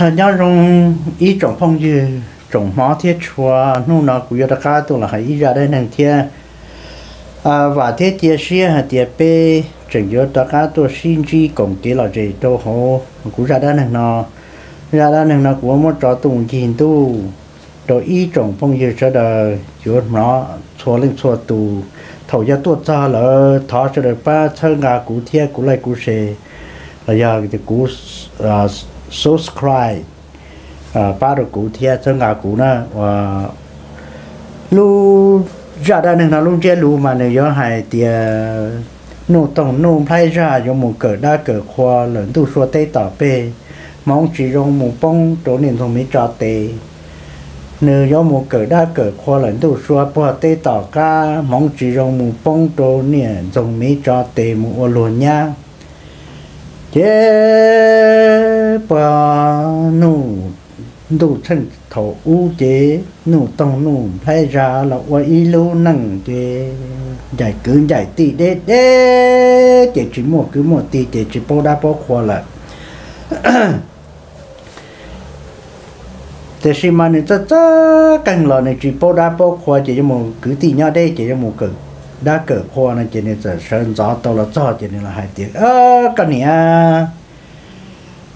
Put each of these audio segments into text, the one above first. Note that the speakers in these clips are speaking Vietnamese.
hả nhau trong ý trồng phong như trồng mỏ thiết chua nu nó cũng đã cá tu là hãy ý ra đây năng thiên à và thế chia sẻ hả? Thiết bê chẳng yếu tất cả tu xin chi cộng kế là gì đâu hồ cũng ra đây năng nó ra đây năng nó cũng một trò tụng nhìn tu rồi ý trồng phong như sẽ đời. Chúa nó xóa lên xóa tu thầu gia tuột ra là thọ sẽ được ba chân ngà cụ thiết cụ lại cụ xe là giờ thì cụ subscribe à ba đồ cụ thiết cho ngà cụ na và ờ, lu ra đây nên là lu chơi lu mà nếu có hai thì nô tổng nô phải ra dùng một cỡ đa cỡ khoa lớn tu số tây tỏ bê, mong chỉ rong một bông chỗ niệm thông mỹ trò tê nếu có một cỡ đa cỡ khoa lớn tu số bỏ tế tỏ ca, mong chỉ rong một bông chỗ niệm dùng mỹ cho tê một ô luôn nha chế bà nụ đủ chân thổ u chế, nụ tông nụ phải ra là qua y lô năng chế giải cứ giải tỷ đê đê chế chỉ một cứ một tỷ chế chỉ bao đa bao khoa là. Thế khi mà nên tất tất càng lo này chỉ bao đa bao khoa chỉ cho một cứ tỷ nhau đây chỉ cho một cử đã cỡ khoa này chỉ nên giờ sơn gió tàu là gió chỉ nên là hai tiếng. Ơ cái này à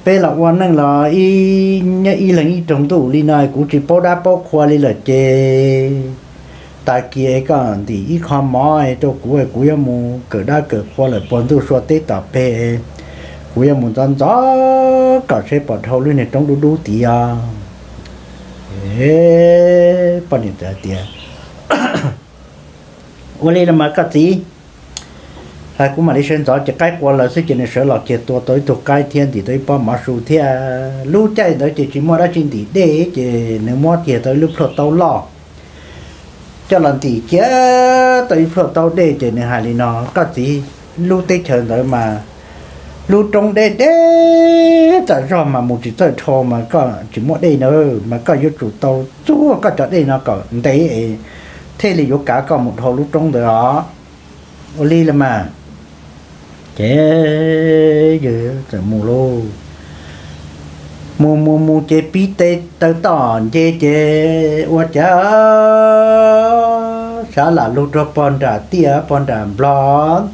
bây là quan năng là y nhá, y là y trong tủ li này cũng chỉ bao đá bao khoa li là chế tại kia cái thì y khoa mỏi cho cú ấy cú em muốn cỡ đã cỡ khoa là bọn tết tập bê cú em muốn chân gió cả sẽ bỏ thâu lên này trong đu đu tí ê bao nhiêu tiền วันนี้มาก็ตีhai cũng mà đi sinh gió chỉ cái qua là sự kiện sở lọt chỉ tua tới thuộc cái thiên thì tới bao mà số thì lú chạy tới chỉ chỉ mua ra trên tỷ để chỉ nếu mua thì tới lúc phật tàu lọ cho lần tỷ kia tới phật tàu để chỉ nếu hai lý nó có gì lú tới chờ tới mà lú trong đây đấy tại sao mà một chỉ tới thô mà có chỉ mua đây nữa mà có yếu chủ tàu chú có chỗ đây nó có đấy thế là vô cả có một hồ lúc trong đó ô ly là mà. Chế giờ từ mù lô. Mù mù mù chế pi tê tơ tòn chế chế ô cha xả là lúc đó pon đà tia pon đà blog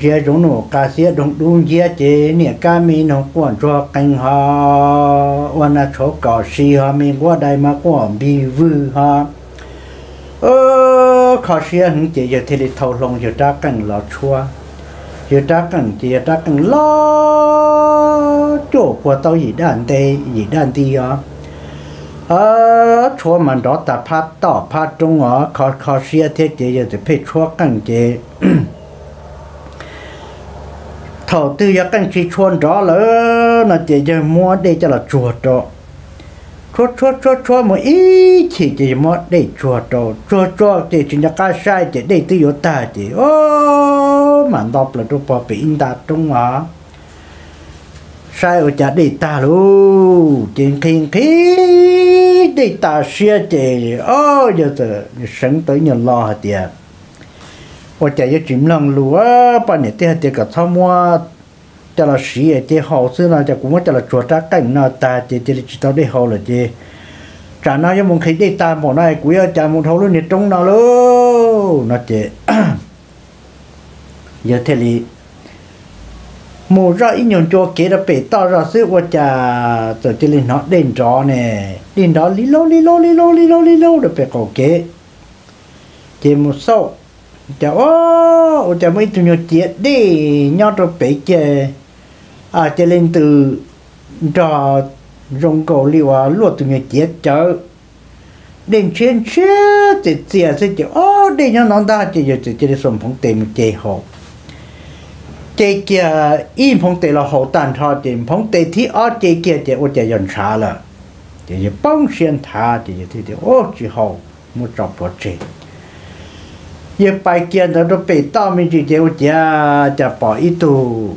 chế giống nổ cá xía rung đúng chế chế nè cá mi nó quan cho canh ho, ô na chỗ cỏ xì ho mi qua đây mà quan bị vư ho ơ khó xia à, hứng chế giờ thì thâu lòng giờ ta cần lọ chua. Giờ ta canh chế ta cần lo chỗ của tao gì đàn tê, gì đàn tê à. Ờ chua mà đó ta phát tỏ phát trung ở khó khó xia à, thế chế giờ thì phải chua cần chế. Thầu tư giờ cần chỉ chuôn đó là, nó chỉ giờ mua để cho là chuột đó chua chua chua chua mà ý chỉ chỉ mà để chua đồ chua chua để chỉ nhắc ca sai chỉ để tự yếu ta chỉ. Ô, mà đọc là chua bỏ bị in đạt trong à sai ở chả để ta luôn trên thiên khí để ta xia chỉ. Ô, giờ từ sáng tới nhà lo hả tiệt ở chả giờ chìm lòng lúa bà này tiệt tiệt cả thao mua cho là sĩ chế hậu xưa là cho cũng cho là chùa Trác cảnh nó ta chế chế chỉ tao đi hậu là chế trả nó cho muốn khi đi, ta bỏ này cũng ở trả muốn thấu luôn nhiệt trung nó luôn nó chế giờ thế thì mù ra ít nhiều cho kia đã bị tao ra xứ qua trà tổ chức lên nó đền rõ nè. Đền đó lý lô lý lô lý lô lý lô lý lô được bị cầu kế chế một sâu. Chả ô chả mấy tụi nhỏ chết đi nhau rồi bị chơi à cho nên từ trò rong cổ liu à luật tụi người chết chở đến trên chết thì tiền à, sẽ chợ ô, đi nhau nó ta chỉ giờ chỉ chỉ sống phong tệ một chè hồ. Kia im phong tệ là hồ tàn thọ tiền phong tệ thì ở chế kia chế ô chế dần xa là. Chế chế bông xuyên thà chế chế thì ô chỉ hồ, một cho bọt chè ye bài kia nó nó bị tao mình chỉ chịu cha à, cha bỏ ít tu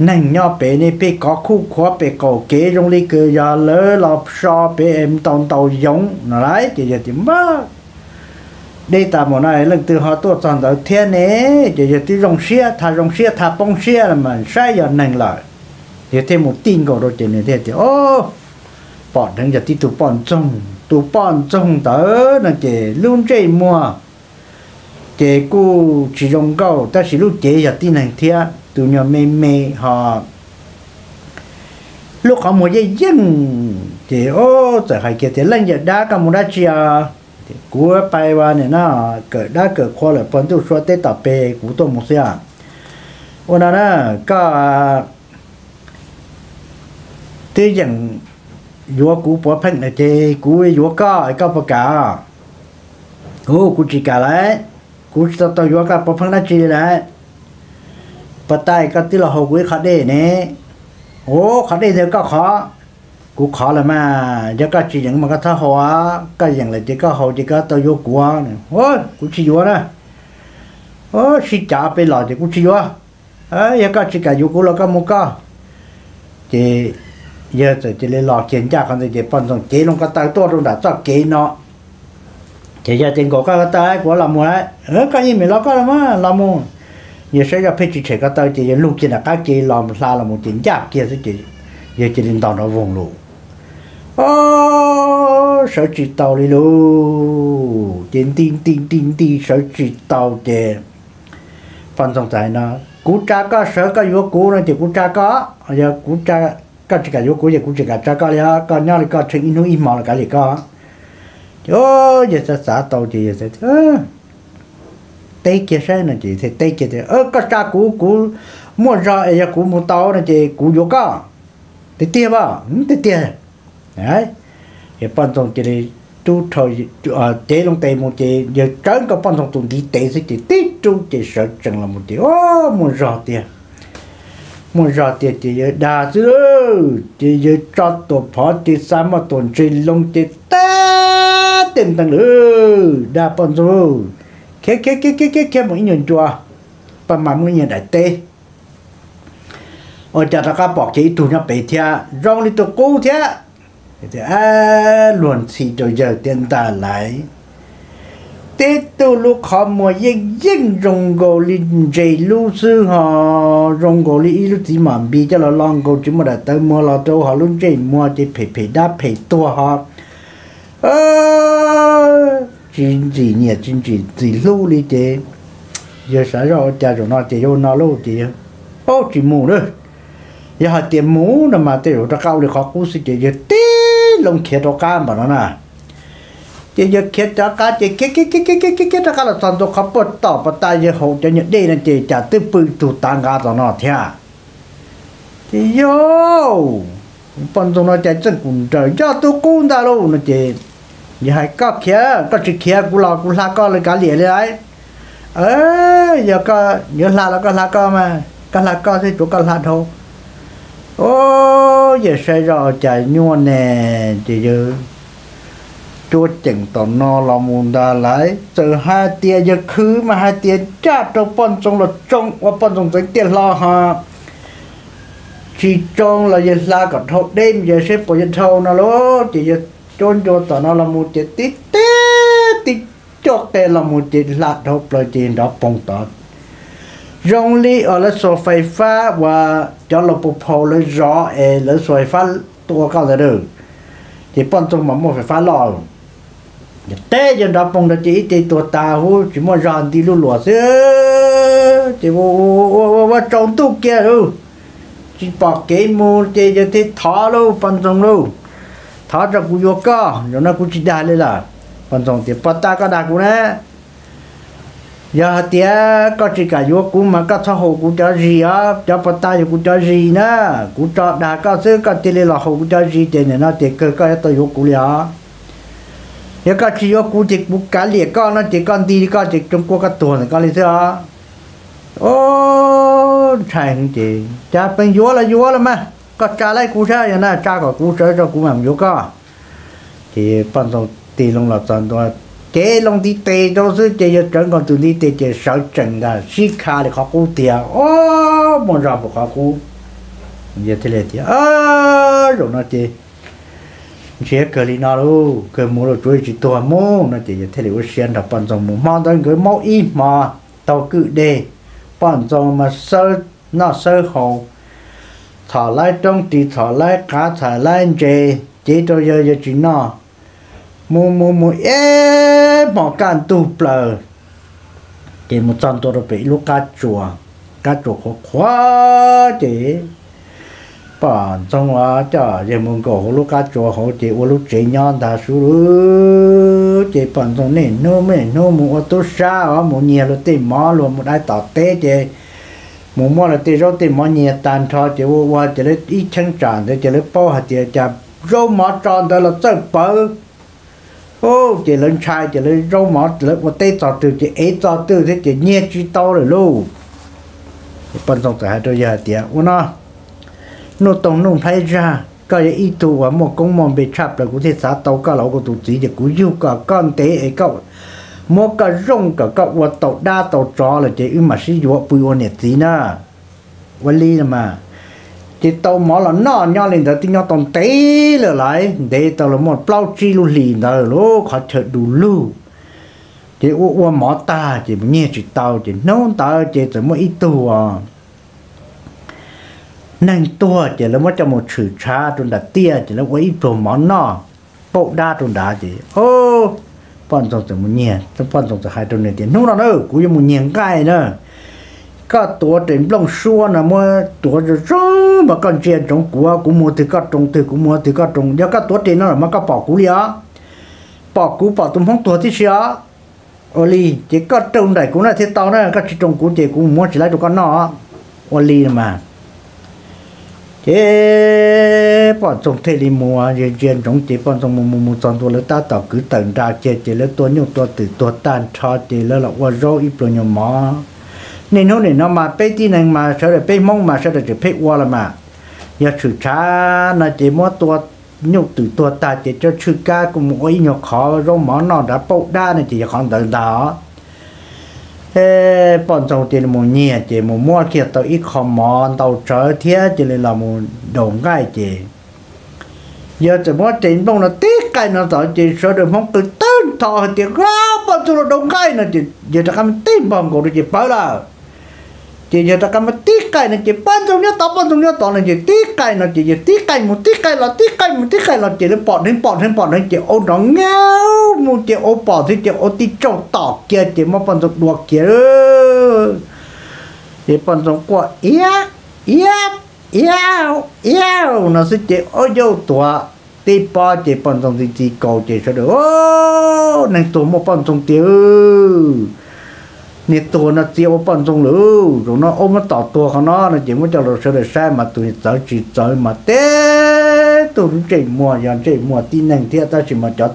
nành nhỏ bé này bé có khu khó bé có kế trong lý cơ giờ lỡ lọp so bé em tông tàu giống. Nó lấy chỉ giờ thì mất đây ta một nói lần từ họ tuột chọn đầu thiên này chỉ giờ thì rong xía, thà rong xía thà bông xía là mà sai giờ nành lại thì thêm một tin gọi đôi trên này thế thì ô bọn đang giờ thì tụ bọn trông tụ bọn trông tớ là chỉ luôn chơi mua chỉ cô chỉ dùng câu ta chỉ lúc chế giờ tin này thiệt tụi nhỏ mê mê họ. Lúc họ mua dây dân thì, ô giờ hai kia thì lên giờ đá cả một đá chia thì cú bay qua này nó cỡ đá cỡ khoa là bọn tôi 说 tết tập bê cú tôi một xe à? ô, nào nè, có thế rằng vua cú bỏ phân là chê, cú vua có có bỏ cả. Ô cú chỉ cả lại cú tao tao vua cả bỏ phân là chê lại bắt tay có tí là hậu quý khá đề nè ô khá đề thì có khó cú khó là mà giờ có chỉ những mà có thao hóa cái dạng là chỉ có hậu chỉ có tao vua quá nè ô cú chỉ vua nè ô chỉ trả bên lò thì cú chỉ vua ờ giờ có chỉ cả vua cú là có một cái thì giờ thì chỉ lấy lò kiến trả còn thì bọn chúng chế luôn cái tay to luôn đã cho kế nó thì giờ tiền có cái tay của làm mua đấy ờ cái gì mình lo cái mà phê mua giờ sẽ ra chỉ chế lúc chỉ là cái kia làm sao là một tiền trả kia sẽ chỉ giờ chỉ đến tàu nó vùng luôn. Ô, sợ chỉ tàu đi luôn tiền tiền tiền tiền tiền sợ chỉ tàu thì bọn chúng tài nó cú trả có, sợ cái vô cú này thì cú trả có. Giờ cú trả cái chỉ cả yếu cố chỉ cả cha cái là cái nhau là cái chuyện nó im mà là cái gì cái ô giờ sẽ xã tàu giờ sẽ tây kia sai là chị thì tây kia thì ơ cái cha cũ cũ mua ra ấy cũ mua tàu là chị cũ vô cả thì tiền ba thì tiền đấy. Thì ban đầu chỉ chú thôi à chế long tây một chị, giờ trấn cái ban đầu tu đi tế sẽ chị tết chú chị sợ chừng là một chị, ô mua ra tiền mua ra tiền thì đa chứ chị giờ cho tổ phó chị sao mà tổn trên Long chị ta tiền tăng nữa đa bọn rồi cái cái cái cái cái cái mỗi nhân chùa và mà mỗi nhân đại tê ở chợ ta bỏ chỉ tụ nhập bể thia. Rong đi tụ cố thia. Thì à luôn xì rồi giờ tiền ta lại. Tết tu lúc họ mua yên yên rong gò linh dây lu sư họ rong gò li lu chỉ mà bì cho là long gò chỉ mà đã tới mua là đâu họ luôn dây mua thì phải phải đá phải tua họ ờ chính trị nhỉ chính trị gì lu li thế giờ sáng rồi cha rồi nó thì vô nó lu thì ô chỉ mù nữa giờ họ tiền mù là mà tiêu nó cao được họ cũng sẽ giờ tết lông khét đó cam mà nó nè chỉ giờ khét cho cá chỉ khét khét khét khét khét khét cái đó là toàn bộ khắp bớt tỏ bớt tay giờ hậu cho những đây là chỉ trả tư bự tụ tăng cá đó nó thia thì yo bọn chúng nó chạy chân cũng trời cho tôi cũng đã luôn nó chỉ giờ hay có kia có chỉ kia cũng là cũng là có là cá liền đấy ờ giờ có giờ là là có là có mà có là có thì chủ có là thôi ô giờ xây rồi chạy nhuần nè chỉ giờ chúa chừng tỏ nó là môn đà lại từ hai tia giờ khứ mà hai tia cha trong bọn trong là trong và bọn trong tính tiền lo ha chỉ trong là giờ la cả thâu đêm giờ sẽ bỏ giờ thâu nó lo chỉ giờ trôn cho tỏ nó là một chỉ tít tít tít chọc tê là một chỉ lạt thâu lời chỉ đó bông tọt rong li ở là số ไฟฟ้าว่าจะระบบพอเลยรอเอหรือสายฟ้าตัวก็จะดื้อที่ป้อนตรงหมอ chôn cho tao nó là một chết tí tê tí cho cái là một chết lạt hộp lời chế đó bông tọt rong lý ở là sổ phai phá và cho là bộ phô lấy rõ ế là sổ phá tua cao là được chỉ bọn tôi mà mua phải phá lò. Tê cho đó bông đó chỉ tê tua ta hú, chỉ mua ròn đi lưu lùa xưa chỉ vô vô vô vô trông tu kia hú. Chỉ bỏ cái mua chỉ cho thế thó lưu bọn tôi lưu thả cho cú vô co rồi nó cũng chỉ đa lên là phần trong thì bắt ta có đa cú nè giờ thì có chỉ cả vô cú mà có thọ hồ cú cho gì á cho bắt ta cú cho gì nè cú cho đa có xưa có tiền là hồ cú cho gì tiền này nó tiền cơ có tôi vô cú liền giờ có chỉ có cụ chỉ bút cá liệt con nó chỉ con đi con chỉ trong qua cái tuần con đi thôi ô thành chị cha bên vua là vua là mà có cha lấy cụ sao vậy na, cha có cụ chơi cho cụ làm vô có thì ban đầu tì long là toàn toàn chế long đi tê cho sư chế cho trận còn từ đi tê chế sợ trận là xí khá để khó cụ tiền ô một giờ một khó cụ giờ thế này thì ơ rồi nó chế chế cái li nào luôn cái mua rồi chuối chỉ toàn mua nó giờ thế là xuyên đập bọn dòng mua mang tới cái máu im mà tàu cứ để, bọn dòng mà sơ nó sơ hồ thọ lại trong tì thọ lại cá thọ lại chế chế cho giờ giờ chỉ nọ. Mu mu mu ế bỏ can tu bờ. Chế một trăm tôi bị lúc cá chùa. Cá chùa khó quá chế bỏ trong đó cho chế muốn cổ lúc cá chùa họ chế ô lúc chế nhon ta số chế bọn trong này nô mẹ, nô mới ô mua xa sao mua nhiều là tìm mò luôn một đại tỏ tế chế mù mò là tê rau tê mò nhẹ tàn thọ chỉ vô qua chỉ lấy ít chân tràn để chỉ lấy bao hạt tê chà rau mò tròn đó là rất bự ô chỉ lên chai chỉ lấy rau mò chỉ lấy một tê tọt tư chỉ ấy tọt tư thế chỉ nhẹ chú to rồi lô bên tông tại hai đôi giờ tê u nó. Nô tông nông thay ra, có ý tù và một công mòn bị chạp là cũng thể xã tàu cả lão của tù chỉ thì cũng yêu cả con tế ấy cậu mua cả rong cả cả và tàu đa tàu trò là chỉ mà sử dụng bùi ô nhiệt gì na vật lý là mà. Chỉ tàu mỏ là nó nhau lên đó tiếng nhau tàu tế là lại. Để tàu là một bao chi luôn lì đó lô khó chờ đủ lưu. Chỉ ô ô mỏ ta chỉ nghe chỉ tàu chỉ nấu tàu chỉ chỉ mỗi ít tu à. Nên tua chỉ là mất cho một sự cha trong đặt tia chỉ là quấy pro món nó bộ đa trong đá chỉ ô! Bọn trong từ một nhẹ trong bọn trong từ hai trong này tiền nông nào nữa cũng như nhẹ cái nữa có tổ đến lòng xua là mua tổ rồi rồi mà con chuyện trong của cũng mua từ các trong từ cũng mua từ các trong giờ các tổ đến nó là mà các bỏ cú lia bỏ cú bỏ tụm phong tổ thì sao oli chỉ có trong này cũng là thế tao nữa các chỉ trong cú chỉ cũng mua chỉ lấy được con nó oli mà thế, bọn trong thế đi mua chuyện chuyện trong chỉ, bọn trong mua mua mua trong tôi lấy ta tạo cứ tận ra chơi chơi lấy tôi nhung tôi từ tôi tan, cho chơi lấy là qua rồi ít rồi nhiều mà nên nó này nó mà bé tí này mà sợ là bé mong mà sợ là chỉ bé qua là mà. Giờ chủ cha là chỉ mua tôi nhung từ tôi ta, chỉ cho chữ ca cũng mỗi nhiều khó rồi mỏ nó đã bốc đa này, chỉ còn tận đó ê, bọn trong tiền một nhẹ chỉ một mua kia tàu ít khó mòn tàu trở thế chỉ là một đồng gai chỉ giờ chỉ mua tiền bông là tiếc cái nó tàu chỉ số được mong từ tên thọ thì ra bọn là đồng gai nó chỉ giờ ta cầm tin bông của nó chỉ bảo là chỉ giờ ta cầm một tít cái này chỉ ban trong nhớ tao ban trong nhớ tao là chỉ tiếc cái nó chỉ tít cái một tít cái là tít cái một tít cái là chỉ lấy bỏ lên bỏ lên bỏ lên chỉ ô nó ngáo một chỉ ô bỏ thì chỉ ô tí trâu tỏ kia chỉ mà ban trong đuổi kia chỉ ban trong quả ia ia ia ia nó sẽ chỉ ô dâu tòa tí ba chỉ ban trong thì chỉ cầu chỉ sao được ô nên tụi mà ban trong tiêu nè ตัว nó tiêu lũ rồi nó ôm nó nó chỉ muốn cho nó mà tới chỉ tới mà té mua mua năng ta chỉ cho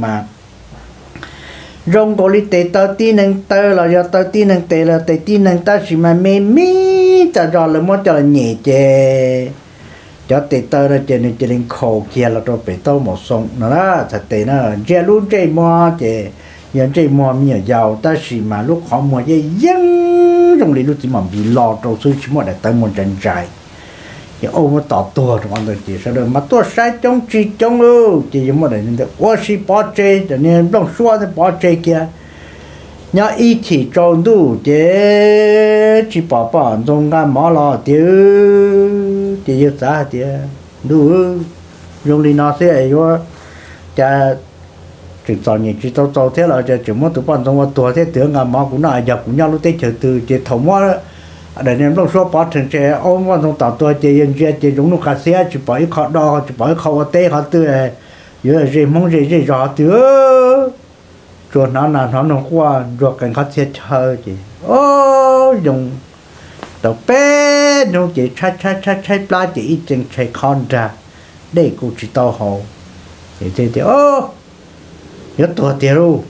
mà rong cổ li tê tơ tin năng tơ là do tơ tin năng tê là tê tin năng ta chỉ mà mê mi cho rồi là muốn cho là nhẹ chê cho tê tơ là chê nên chê lên khổ kia là cho bị tao một sông nó đó thật tê nó chê luôn chê mua chê giờ đây mò mía giàu ta chỉ mà lúc họ mò dây dân trong lý lúc chỉ mà bị lo trâu suy chỉ mua để tới một trận trại. Thì ô mà tỏ tua trong anh chỉ sao được mà tua sai trong chỉ trong luôn chỉ giống để nên được. Quá xí bỏ chơi để nên đông xua thì bỏ chơi kia. Nhớ ý chỉ trong đủ chế, chỉ bỏ bỏ trong cái mỏ lo tiêu chỉ yêu giá tiêu đủ dùng đi nó sẽ ấy quá thì cho nhìn chỉ cho cho thế là chỉ muốn tụi bạn trong tuổi thế, tưởng ngà mà cũng là giờ cũng nhau, lúc tết chờ từ chỉ thống quá à, để nên lúc số bỏ thành trẻ ôm vào trong tàu tuổi chỉ yên chỉ chỉ dùng lúc cá xe chỉ bỏ khó đo chỉ bỏ khó tê khó tư này giờ gì mong gì gì rõ từ rồi nó là nó nó qua rồi cảnh khó xe chơi chỉ ô dùng tàu bé nó chỉ chạy chạy chạy chạy ba chỉ chừng chạy con ra. Đây cũng chỉ tao hồ thì thì thì, ô nhớ tổ tiền ru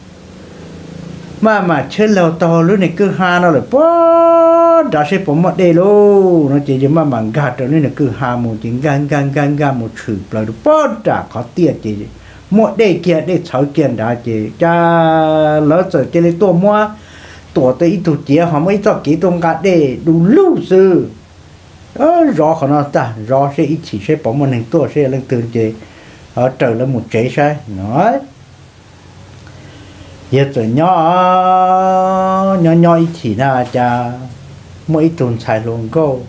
mà mà chơi lâu to lúc này cứ ha nó là bó đã sẽ bỏ mất đây lô. Nó chỉ mà bằng gạt rồi nên là cứ ha một tiếng, gan gan gan gan một chữ, là bó đã có tiền chỉ. Một đây kia đây cháu kiện đã chỉ. Cha lỡ giờ chơi lấy tổ mua tổ tới ít tổ chia họ mới cho kỹ tông cả để đủ lưu sư ờ rõ khó nó ta, rõ sẽ ít chỉ sẽ bỏ một hình tổ sẽ lên từ chế ở trở lên một chế sai, nói giờ tụi nhỏ nhỏ nhỏ ít chỉ na cha. Mỗi tuần xài luôn câu,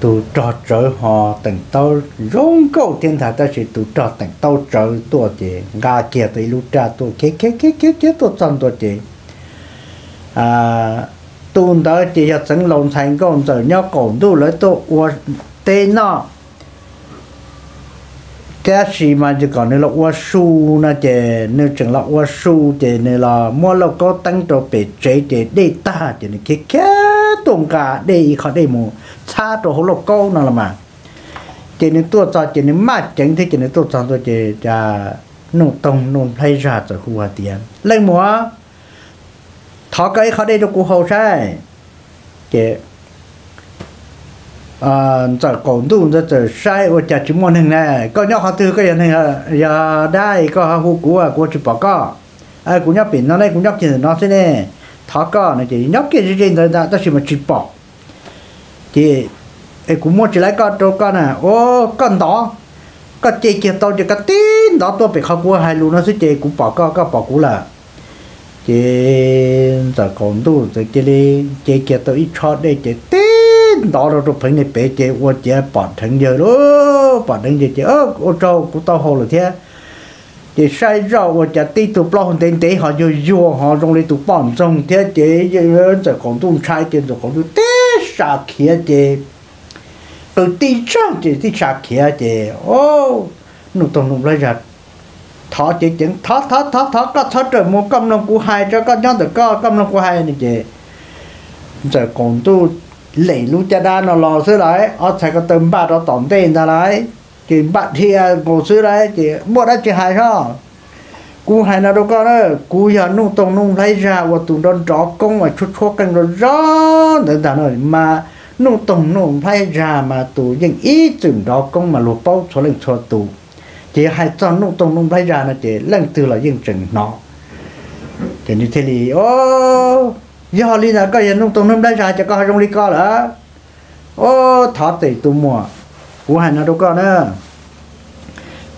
tụ trò trở họ từng tao rong câu thiên thả ta chỉ tụ trò từng tao trở tua chị gà kia tôi lúc cha tụ kế kế kế kế kế tụ chân tua chị à tuần đó chỉ lòng thành công rồi nhớ cổ tụ lấy tụ 我 tên nó cái gì mà chỉ còn là qua su na chè nếu chẳng là qua su chè nếu là mua là có tăng cho bể chế chè, để ta chè này. Cái cái tông cả, để họ để mua cha cho họ là câu nào là mà. Chè này tua cho, chè này mát chẳng thế chè này tua cho tôi chè cha nụ tông, nụ thay ra cho khu hoa tiền. Lên mua, thọ cái họ để cho cụ hậu sai. Chè à giờ còn đủ giờ giờ sai ở chợ chúng môn hình này, có nhau họ từ cái hình giờ đây, có họ hú cú à của chụp bảo có ai cũng nhóc biển nó đây cũng nhóc chỉ nó thế này thọ có này chỉ nhóc kia trên đó ta chỉ mà chụp bảo thì ai cũng mua chỉ lấy con đâu con à. Ô, con đó. Con chơi kia tao chỉ có tin đó, tôi bị khó qua hai luôn nó sẽ chơi cũng bảo có có bảo cũng là. Chỉ giờ còn đủ giờ chơi chơi kia tao ít chót đây chơi tin đó rồi tôi phải này bé chế ô chế bỏ thằng giờ đó bỏ thằng giờ chế ơ ô trâu của tao hồ là thế chế sai rau ô chế tí tụ hồn tên tế họ vô vô họ trong lấy tụ bỏ trong thế chế giờ giờ còn tu sai chế rồi còn tu tế sa kia chế từ tí trang chế tí sa kia chế ô nụ tông nụ lấy ra thọ chế chứng thọ thọ thọ thọ có thọ trời mua cầm lòng của hai cho có nhau được có cầm lòng của hai này chế giờ còn tu lấy lúc cha đa nó lò xứ đấy. Ở Sài có tầm ba đó tổng tiền ra đấy. Chỉ bạn thì bộ à, xứ đấy. Chỉ mua đã chỉ hai sao cú hai nào đâu có đó cú giờ nung tông nung lấy ra và tụi đón chó công mà chút khó căng rồi rõ 等等 rồi. Mà nung tông nung lấy ra mà tụi những ý tưởng đó công mà lụa bao số lần cho tụi chỉ hai cho nung tông nung lấy ra là chỉ lần từ là những chừng nó thì như thế thì, ô giờ lý ra cái nông tông nông đây ra cho có trong đi có là ô thọ tỷ tu mùa. Cú hành nó đâu có nữa.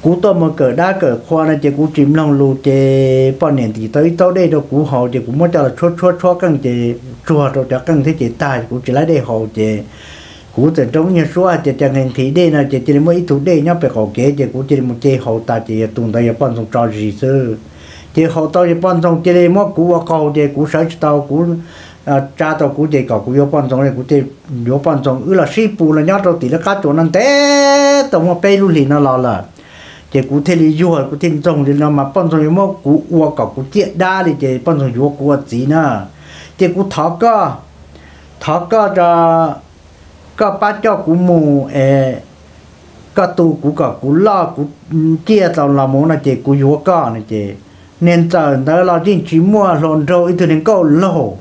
Cú tôi mà cỡ đa cỡ khoa này chỉ cú chìm lòng lù chỉ thì tới tới đây đâu, cú họ chỉ cú mới cho là chốt chốt chốt căng chỉ chùa rồi cho căng thế chỉ tài cú chỉ lấy đây họ chỉ cú từ trong nhà số chỉ chẳng hình thì đây là chỉ chỉ mới thủ đây nhá phải hậu kế chỉ cú chỉ một chỉ họ ta chỉ tung đây bao nhiêu trò gì chứ thì họ tao thì ban trong cái này mất cú vào cầu thì cú sợ tao cú à cha tao cú chỉ cầu cú vô ban trong này, cú chỉ vô ban trong, ư là sĩ bù là nhát tao thì là cá chỗ năng té tao mà bay luôn liền nó lo là thì cú thế li vô cú thiên trong thì nó mà ban trong mất cú vào cầu cú chết đa thì thì ban trong vô cú gì nữa thì cú thọ cơ thọ cơ cho cơ ba cho cú mù, ê cơ tu cú cơ cú lo, cú ừ, chia tao là muốn là chỉ cú vô cơ này chỉ nên giờ đó là chính chỉ mua lon rồi từ đến câu lỗ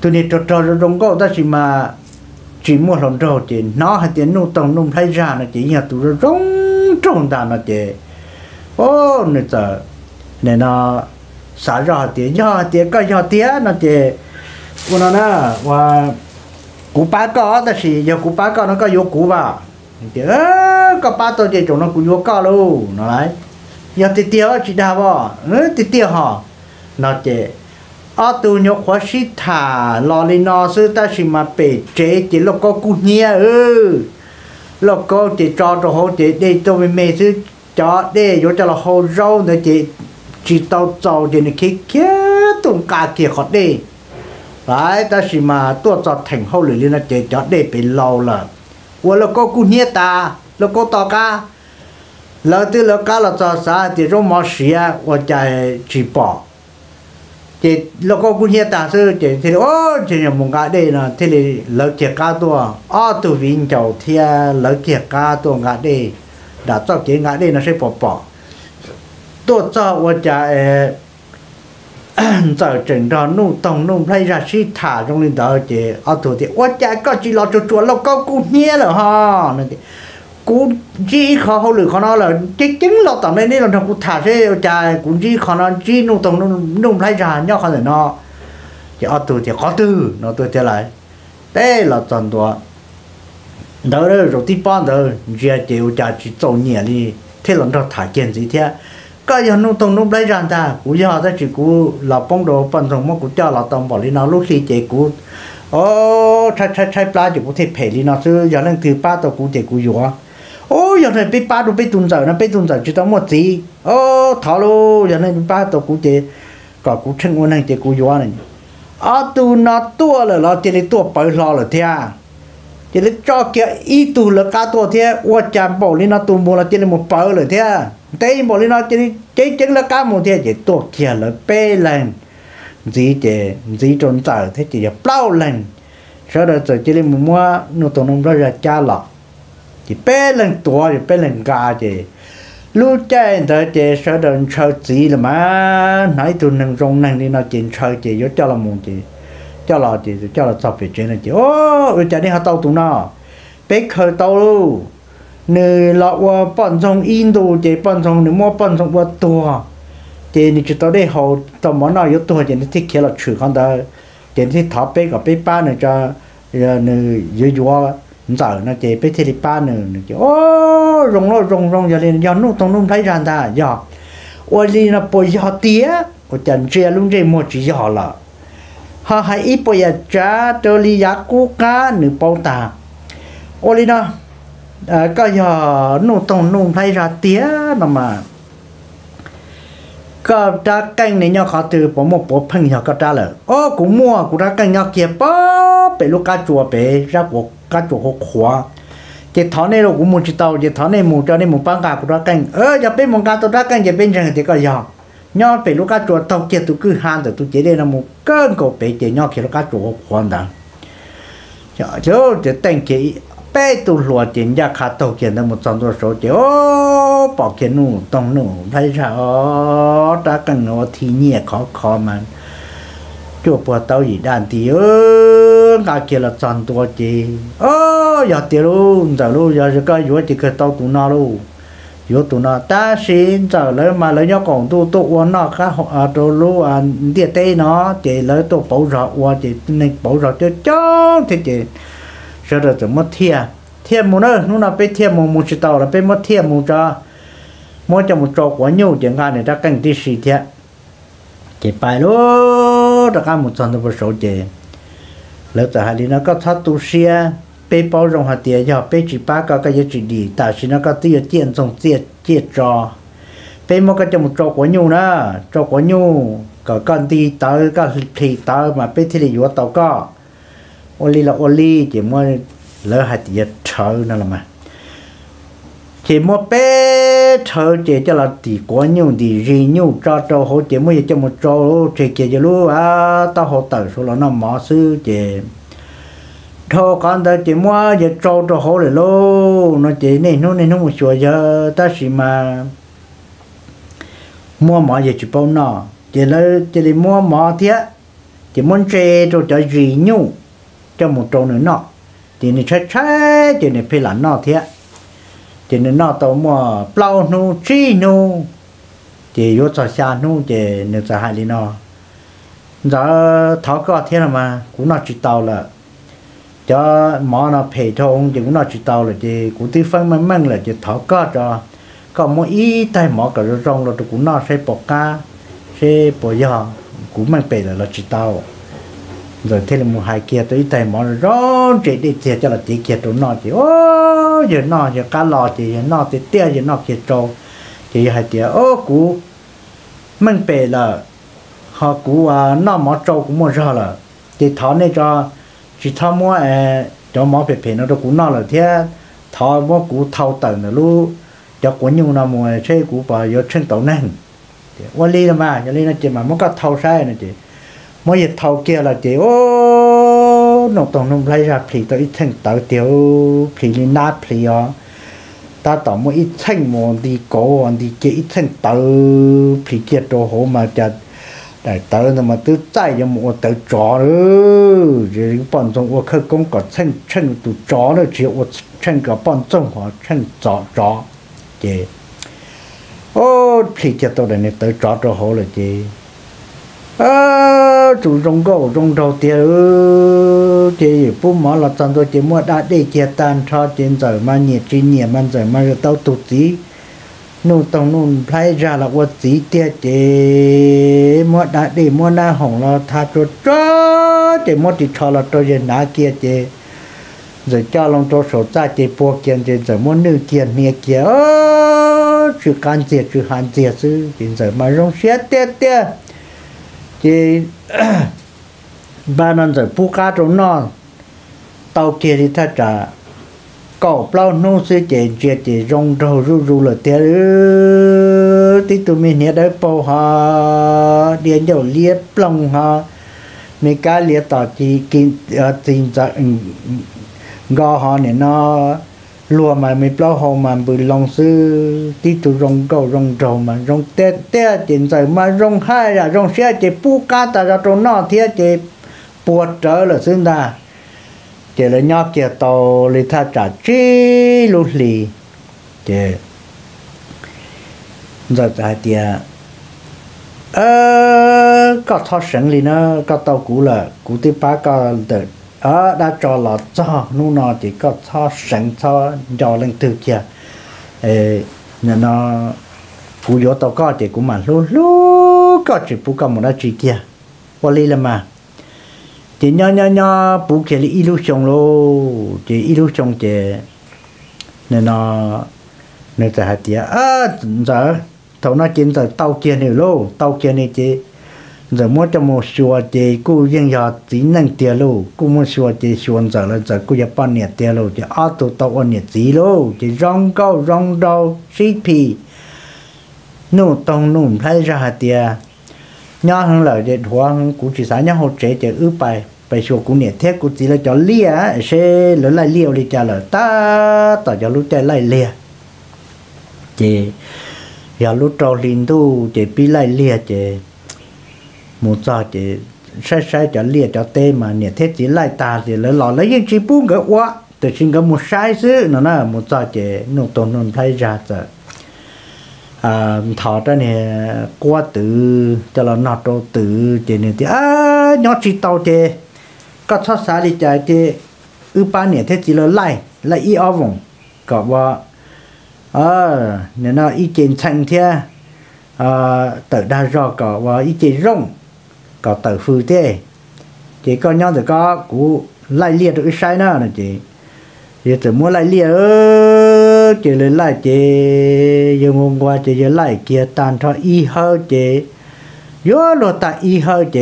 từ nên trò trò trong câu ta chỉ mà chỉ mua lồn trâu thì nó hay tiền nô tông nô thay ra là chỉ nhà tụi rong trong đàn là chỉ ô nên giờ nên nó xả ra tiền cho tiền có cho tiền nó chỉ của nó nè, và cú ba có, ta chỉ giờ cú ba có, nó có vô cú vào. Thì có ba tôi chỉ chỗ nó cú vô có luôn, nó lại giờ thì tiêu chỉ đào bỏ ừ thì tiêu họ nó chế ở ờ, tu nhóc hóa sĩ thả lò lên nó sư ta chỉ mà bể chế chỉ lúc có cú nhia ừ. Lúc có chỉ cho cho họ chỉ để tôi mình mê sư cho để vô cho là họ rau nữa chỉ chỉ tao giàu chỉ này kia kia tung cả kia khó đi. Đấy, ta chỉ mà tôi cho thành hậu lưỡi lên là chỉ cho để bị lâu là của lúc có cú nhia ta? Lúc có to ca? Lỡ từ lỡ cá lỡ cho sa thì trong mỏ à, và chạy chỉ bỏ. Thì lỡ có cũng hiện tại sư thì thì ô thì nhà một cái đây là thì là lỡ kia cá tua. Ô tu viên chầu thì lỡ kia cá tua ngã đây. Đã cho cái ngã đây nó sẽ bỏ bỏ. Tôi cho và chạy giờ chỉnh đó nụ tông nụ lấy ra sĩ thả trong linh đó chị ở thủ thì ô chạy có chỉ lo cho chuột lo có cũng nhé rồi ha cú chỉ khó hậu lử khó nó là cái chính là tầm này nên là thằng cú thả xe cha cú chỉ khó nó, chỉ nung tông nung nung lấy ra nhau khó để nó. Chỉ ở từ thì khó từ, nó từ thế lại. Thế là toàn đó đó là rồi tiếp ban đó chỉ chịu cha chỉ 做 nhẹ đi. Thế là nó thả kiện gì thế. Cái giờ nung tông nung lấy ra ta, cú giờ ta chỉ cú là bông đồ, bận trong mà cú cho là tầm bỏ đi nó, lúc khi chỉ cú. Ô thay thay thay ba chỉ có thể phải đi nó chứ, giờ nên từ ba tàu cú để cú rồi ô giờ này bị ba đồ bị tuần giờ nó bị tuần giờ chỉ tao một gì ô thọ lô, giờ này ba tàu cũng để có cũng chân quân này để cũng yếu này à ờ, tu nó tua là nó chỉ lấy tua bảy lo là thế à chỉ lấy cho kia ít tu là cá tua thế ô chạm bảo lên nó tu mua là chỉ lấy một bảy là thế à đây bảo lên nó chỉ lấy chỉ chỉ là cá một thế chỉ tua kia là bê lên gì chỉ gì trốn giờ thế chỉ là bao lên sau đó chỉ lấy mua nó tụi nó ra cha lọ chỉ bé lần tua thì bé lần gà chỉ lúc chơi thì chỉ sợ đó chơi gì là mà nói tụi nâng rong nâng đi nó chỉ chơi chỉ cho là muốn chỉ cho là chỉ cho là tập về chuyện này chỉ ô rồi chạy đi học tàu tụi nó? Bé khởi tàu luôn nè, lọ qua bọn trong in đồ chỉ bọn trong nếu mua bọn trong qua tua thì ni chỉ tao đây họ tao món nào yếu tua chỉ ni thích kia là chữ con đó chỉ ni thọ bé có bé ba nữa cho nè yếu yếu giờ nó chế bé thì ba nữa nè chỉ ô rong nó rong rong giờ lên, giờ nó tông nó thấy ra ta, giờ. Ô li nó bồi giờ tía ô chân chia luôn đây một chỉ giờ là họ hay ít bồi giờ cha tôi li giá cú cá, nửa bao ta ô li nó ờ, cái giờ nó tông nó thấy ra tía nó mà có đã canh này nhau khó từ bỏ một bộ phận nhau có ra là ô cũng mua cũng đã canh nhau kia bó bị lúc cá chùa bị ra cuộc cá chùa có khóa chỉ thọ này là cũng muốn chỉ tàu chỉ thọ này muốn cho nên muốn bán cả cũng đã canh ơ giờ bên muốn cá tôi đã canh giờ bên chẳng thì có giờ nhau bị lúc cá chùa tàu kia tôi cứ han được tôi chỉ đây là một cơn cổ bị chỉ nhau kia lúc cá chùa có khóa đó giờ chứ chỉ tên bé tu lúa tiền gia khá tàu kiện được một trong đô số chứ ô bỏ kiện nụ tông nụ thấy sao ta cần nó thì nhẹ khó khó mà chỗ bỏ tàu gì đàn thì ơ ngã kia là trăm đô chứ ô giờ tiền luôn giờ luôn giờ cái yếu thì cái tàu tụ nó luôn yếu tụ nó ta xin giờ lấy mà lấy nhau còn tu tu uốn nó khác họ à đồ lu à địa tây nó chỉ lấy tu bảo rõ uốn chỉ nên bảo rõ cho cho thế chỉ sợ là từ mất thiệt thiệt một nữa nó là bị thiệt một một chỉ tàu là bị mất thiệt một cho. Mỗi cho một chỗ quá nhiều chẳng hạn này đã cần đi xì thiệt chỉ bài lô đã có một trăm đô số chỉ lỡ tại hai nó có thắt tu xia bị bao rong hạt tiền cho bị chỉ ba cái cái chỉ đi ta chỉ nó có tiêu tiền trong tiền tiền trò. Bị một cái cho một chỗ quá nhiều nữa chỗ quá nhiều. Có con đi tới có thì tới mà bị thì là tàu có oli li là ô chỉ mua lỡ hạt tiệt chờ nó là mà. Chỉ mua bé chờ chỉ cho là tỷ quá nhiều, tỷ gì nhiều, cho cho họ chỉ mua cho một cho chỉ kia cho luôn à tao họ tự số là nó mở sư chỉ thôi con ta chỉ mua giờ cho cho họ rồi luôn nó chỉ này, nó này, nó một chùa giờ, ta chỉ mà mua mở giờ chỉ bao nọ. Chỉ là chỉ là mua mở thế chỉ muốn chơi cho cho gì nhiều cho một trâu nữa nọ. Thì nó chết chết thì nó phải làm nọ thế thì nó nọ tàu mà plau nu chi nu. Thì vô cho xa nu, thì nó cho hai lý nọ. Giờ tháo có thế là mà, cũng nó chỉ tàu là, cho mỏ nó phê thông thì cũng nó chỉ tàu là, thì cũng tư phân mang mang là thì tháo có cho. Có mỗi ý tay mỏ cả trong là cũng nó sẽ bỏ cá sẽ bỏ giò, cũng mang về là nó chỉ tàu rồi thế là một hai kia tới tay món rõ chỉ đi, thiệt cho là chỉ kia tụi nó chỉ ô giờ nó giờ cá lò chỉ giờ nó thì tia giờ nó kia trâu. Chỉ hai tia ô cú, mình bể là, họ cú à nó mỏ trâu cũng mua ra là thì thọ này cho chỉ thọ mua à cho mỏ bể bể nó đâu cú nó là thế. Thọ mua cú thâu tận là lu cho của nhung nó mua chơi cú bà giờ chân tàu nè qua ly là mà cho ly nó chỉ mà muốn có sai chị mỗi giờ thầu kia là chỉ, ô nông tổng nông lấy ra phì tới ít thành tàu tiêu phì lên nát phì ó. Ta tỏ mỗi ít thành một đi cổ đi kia ít thành tàu phì kia đồ hồ mà chặt đại tới nó mà tư chạy cho một tới chó nữa. Chỉ bọn chúng ô khơi công có chân chân tụ chó nữa, chỉ ô chân có bọn chúng họ chân chó chó. Chị ô phì kia tôi này tới chó đồ hồ là chị à chủ trong cổ trong đầu tiền thì bố mở là chân tôi chỉ mua đã để chia tan cho tiền giờ mà nhiệt chi nhiệt mà giờ mà tao tụt tí nụ tông nụ phải ra là quá tí tiền chế mua đã để mua na hỏng là tha cho cho để mua thì cho là cho dân đã kia chế rồi cho lòng cho sổ ra chế buộc kiện chế rồi mua nữ kiện nia kia chứ can diệt chứ hàn diệt chứ chỉ rồi mà rong xét tết tết chỉ ba năm rồi bu cá trong nó tàu kia thì ta trả cậu bao nô sư chế chế chế rong rau ru ru là tiền tí tụi mình nhớ đấy bao ha điện dầu liệt plong ha, mấy cái liệt tỏ chỉ kinh ờ, tình ra gò họ này nó lùa mà mình bao hồ mà bự lòng sư, tí tu rong cầu rong trầu mà rong tê tê tiền rồi mà rong hai là rong xe chế bu cá ta ra trong nó thế chế buộc trở là xứng ta. Chỉ là nhóc kia tàu lì tha trả chi lu lì. Chỉ giờ tại tiệt ờ có thoát sinh lì nó, có tàu cũ là, cũ tiếp ba có được ở đã cho là cho nu nó chỉ có cho sẵn cho cho lên từ kia. Ê nên nó phụ yếu tàu có chỉ cũng mà lu lu có chỉ phụ có một đó chỉ kia. Qua li là mà. Chỉ nhỏ nhỏ nhỏ bù kia là illusion lô. Chỉ illusion chỉ nên nó nên tại hạt tiệt à ờ, giờ thầu nó chính giờ tàu kia này lô. Tàu kia này chỉ giờ mua cho một số chế cú yên giờ chỉ năng tiền lô cú mua số chế xuân giờ là giờ cú nhập bán nhiệt tiền lô chỉ auto tàu ăn nhiệt gì lô chỉ rong cao rong đầu xí pì. Nụ tông nụ thấy ra hạt tiền nhớ hơn lời để thua cũng chỉ sáng nhớ hỗ trợ để ư bài bài số cũng nhiệt thế cũng chỉ là cho lia sẽ lớn lại liều đi trả lời, ta tỏ cho lúc chơi lại lia. Chị, giờ lúc trâu linh tu, chị bị lại lia, chị một giờ chỉ sai sai cho lia cho tê mà nè thế chỉ lại ta thì lấy lò. Lấy những chỉ buông cái quá. Từ xin cái một sai xứ nó là một giờ chỉ nụ tồn nụ thấy ra rồi à thọ đó nè qua từ cho là nọ đồ từ chỉ nè thì à nhỏ chỉ tàu chị có thoát xa đi chạy thì ư ba nè thế chỉ là lại lại y ở vùng à nè nó y kiến thành thế à ờ, tự đa do có và y kiến rong có tự phụ thế. Chỉ có nhau thì có cú lại liệt được sai nữa này chị giờ tự mua lại liệt ơ chị lên lại chị giờ hôm qua chị giờ lại kia tan cho y hơ chị giờ lo ta y hơ chị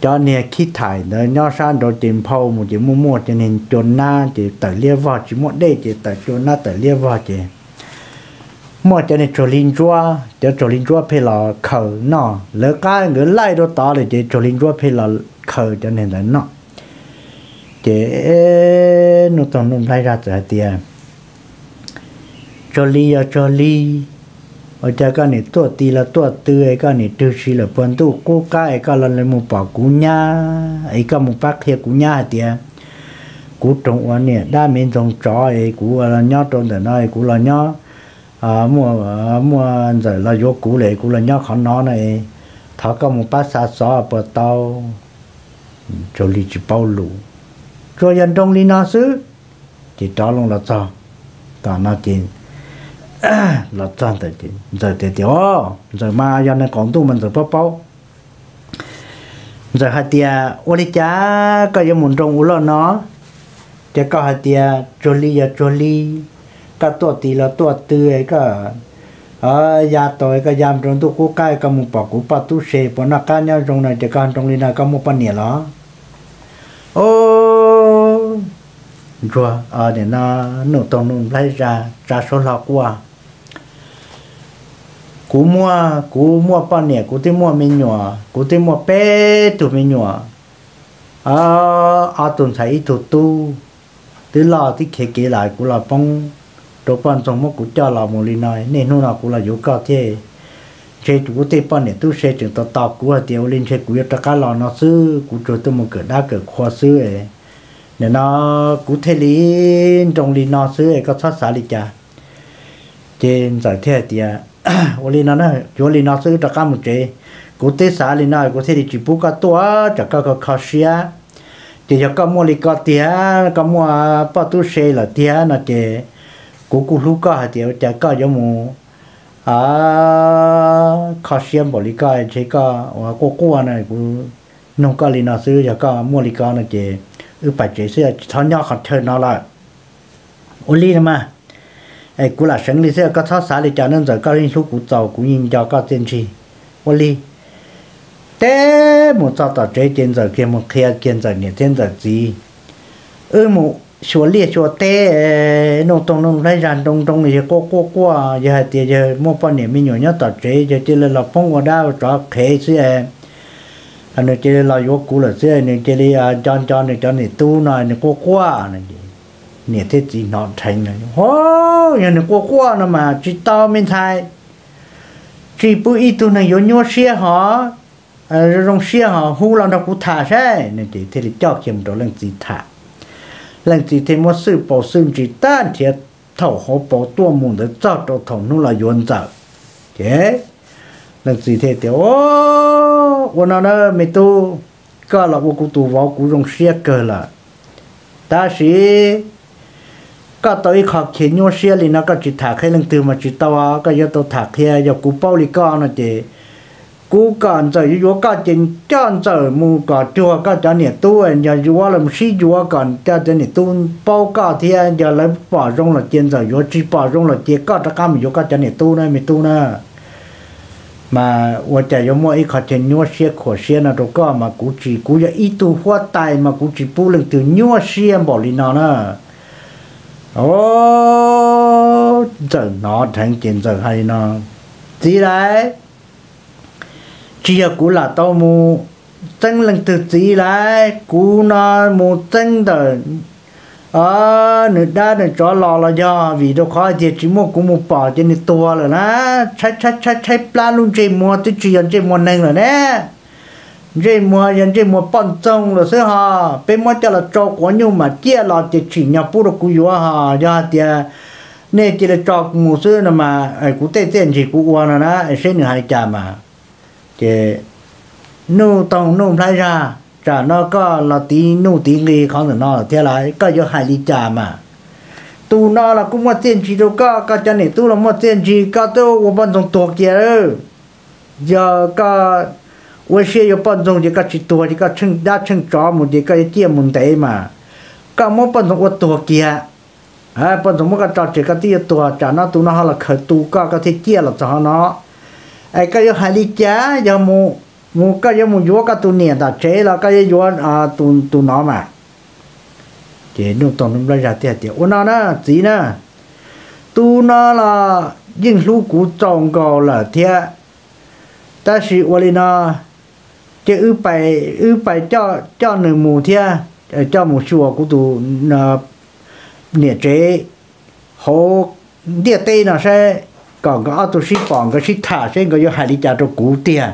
cho nè khi thải nó nhỏ san đồ tìm phâu một chị mua mua cho nên chôn na chị tờ lia vào chị mua đây chị tờ chôn na tờ lia vào chị mua cho nên trộn linh chúa cho trộn linh chúa phải là khờ nó lỡ cái người lại đó tao để chỉ trộn linh chúa phải là khờ cho nên là nó chỉ nó toàn nó lại ra từ tiền cho li trộn li ở cha cái này tua tì là tua tư ấy cái này tư xí là phần tu cố cái ấy cái là lấy một bảo cú nhá ấy cái một bác kia cú nhá thì cú trồng ở này đa miền trồng trò ấy cú là nhá trồng để nói cú là nhá à mua à, mua giờ là vô cũ lệ cũ là nhớ khó nó này. Thọ cái một bát xa xó bờ tàu. Cho li chỉ bao lũ. Cho dân trong li nó xứ. Chỉ cho luôn là cho. Cả nó chỉ là trang tới tiền, giờ thì tiểu giờ mà giờ này còn tu mình giờ bao bao giờ hai tia ô đi cha có những muốn trong lo nó. Chỉ có hai tia troli ya troli cả tua tì là tua tư ấy cả ở nhà tôi cái giam trong tu cố cái cái một bảo cố bắt tu xe bọn nó cá nhau trong này chỉ cần trong này là có một phần nhẹ đó ô rồi ở để nó nổ tông nổ lấy ra ra số lọ qua cú mua cú mua bao nhiêu cú tìm mua mình nhỏ cú tìm mua bé tụi mình nhỏ à à tuần thấy tụt tu từ lò thì kể kể lại cú là bông đồ ban trong mốc của cha là một lần này nên hôm nào cũng là yếu cao thế chế chủ tế bao này tu sẽ chừng tao tao của là tiêu lên chế của yêu tất cả lò nó sư của cho tôi một cửa đá cửa khoa sư ấy nên nó cụ thể lý trong lý nó sư ấy có sát xả lý cha. Trên giải thế thì à ô li nó nó chỗ li nó sư cho cả một chế cụ tế xã lý nó cụ thể đi chỉ bút cả tua cho cả có khó xia thì cho cả mua lý có tiền cả mua bao tu sẽ là tiền nó chế cố cố lúc cả thì cho cả giống mu à khó xem bỏ li cả chế cả và cố cố này cố nông có li nó xứ giờ có mua li con nó chị ư phải chị xưa thọ nhau khó chơi nó lại ô li mà ai cú là sáng li xưa có thọ xã li cho nên giờ có linh số cú giàu cú nhìn cho có tiền chi ô li té một sao tao chế tiền giờ kia một kia tiền giờ nhiều tiền giờ gì ư một số liệt số té nông tông nông lấy ra đông đông thì có có qua giờ thì giờ mua bao nhiêu mình nhỏ nhớ tao chế giờ chỉ là phong qua đào cho khế xí anh nói chỉ là vô cũ là xí anh chỉ là chọn chọn này chọn này tu này này có qua này nè thế chỉ nó thành này ô nhà này có qua nó mà chỉ tao mình thay chỉ bu ít tu này vô nhớ xí hả rong xí hả hú lòng đâu cũng thả sai này thì thế thì cho kiếm đồ lên gì thả lần chỉ thêm một sự bảo sung chỉ tan thiệt thầu họ bảo tua mùng để cho cho thầu nó là yuan giờ thế lần chỉ thêm thì ô ô nó nó mày tu có là vô cụ tu vào cụ rong xe cơ là ta sĩ có tới khó khiến nhau xe thì nó có chỉ thả khai lần từ mà chỉ tao có giờ tao thả kia giờ cụ bao li con nó chỉ cú còn giờ yếu cả chính chọn giờ mù cả chùa cả cho nè tu anh giờ yếu làm sĩ yếu còn cho cho nè tu, bao cả thiên anh giờ lấy bỏ rong là chiến giờ yếu chỉ bỏ rong là chiến cả tất cả mình yếu cả cho nè tu này mình tu nè. Mà ở chạy yếu mỗi khó trên nhua xe khổ xe là đó có mà cú chỉ cú giờ ít tu hoa tài mà cú chỉ bu lực từ nhua xe bỏ đi nó nè. Ô giờ nó thành chiến giờ hay nó gì đấy? 来。chia cú là tao mu chân lần từ tí lại, cú nó mu chân đời ờ nữ đa nữ cho lò là do, vì đâu khó thì chỉ mua cũng một bỏ cho nên tua rồi na chạy chạy chạy chạy plan luôn, chơi mua tôi chỉ ăn chơi mua nâng rồi nè. Chơi mua ăn chơi mua bận trông rồi xí ha bên mua cho là cho quá nhiều mà chia là chỉ chỉ nhà bút được cú yếu ha do thì à, nên chỉ là cho một số mà à, ai cũng tê tê chỉ cũng uống rồi na sẽ nữa hai chả mà cái nô tông nô lại ra trả nó có là tí nô tí người không được nó thế lại có cho hai lý trả mà. Tu nó là cũng mất tiền chi đâu có có cho nên tu là mất tiền chi có tu của bọn trong tuột kia rồi, giờ có với xe yêu bọn trong thì có chỉ tuột thì có chân đã chân chó một thì có tiêm một đấy mà. Có mỗi bọn trong của tuột kia à bọn trong mỗi cái trò chỉ có tiêm tuột trả nó tu nó là khởi tu có có thể kia là cho nó ai, cái hai đi cha giờ mu mu, cái giờ mu vua cái tu niệm ta chế là cái giờ vua à tu tu nó mà. Chế nó tổng nó ra tiền tiền ôn nó gì nè tu nó là những lúc cũ trồng cầu là thế ta sĩ ôn nó chế ư bài ư bài cho cho nửa mù thế à, cho một chùa của tu à, nó niệm chế. Hồ địa tây nó sẽ còn có tôi ship, còn cái ship thả, sẽ có hai lý cho cú tiền.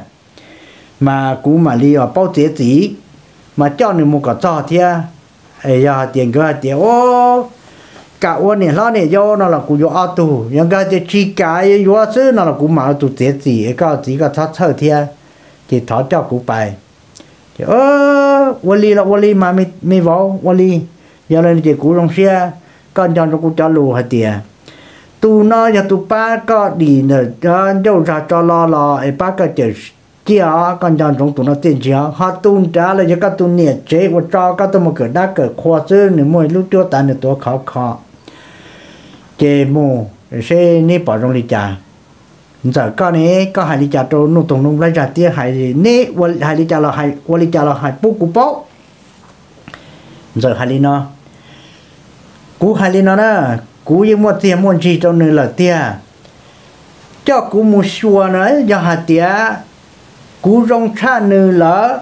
Mà cú mà li ở bao tiền gì mà cho nên một cái cho thì ấy giờ tiền cái tiền, ô, cả ô này lo này do nó là cú do ô nhưng những cái chi cái do chứ, nó là cú mà tu tiền gì cái gì cái thắt thở thì thì thọ cho cú bài. Thì, ơ ô li là ô mà mi mi vô ô giờ lên thì cú đồng xe, con cho nó cú cho lù hết tiền tu nó ya tu ba có đi nữa cho đâu ra cho lo lo e ấy ba cái chơi chia con chọn trong tu nó tiền chia họ tu trả là cho các tu nhiệt chế và cho các tu một cửa đá cửa khoa chứ nếu mỗi lúc chưa ta nữa tôi khó khó chế mù e sẽ nếp bỏ trong lý trả giờ con này có hai lý trả cho nụ tùng nụ lấy ra tiền hai gì nè hai lý trả là hai lý trả là hai bút cú bốc giờ hai lý nó cú hai lý nó nè cú yên mua tiền mua gì trong nơi là tiền cho cú mua xua nữa cho hạt tiền cú rong cha nơi là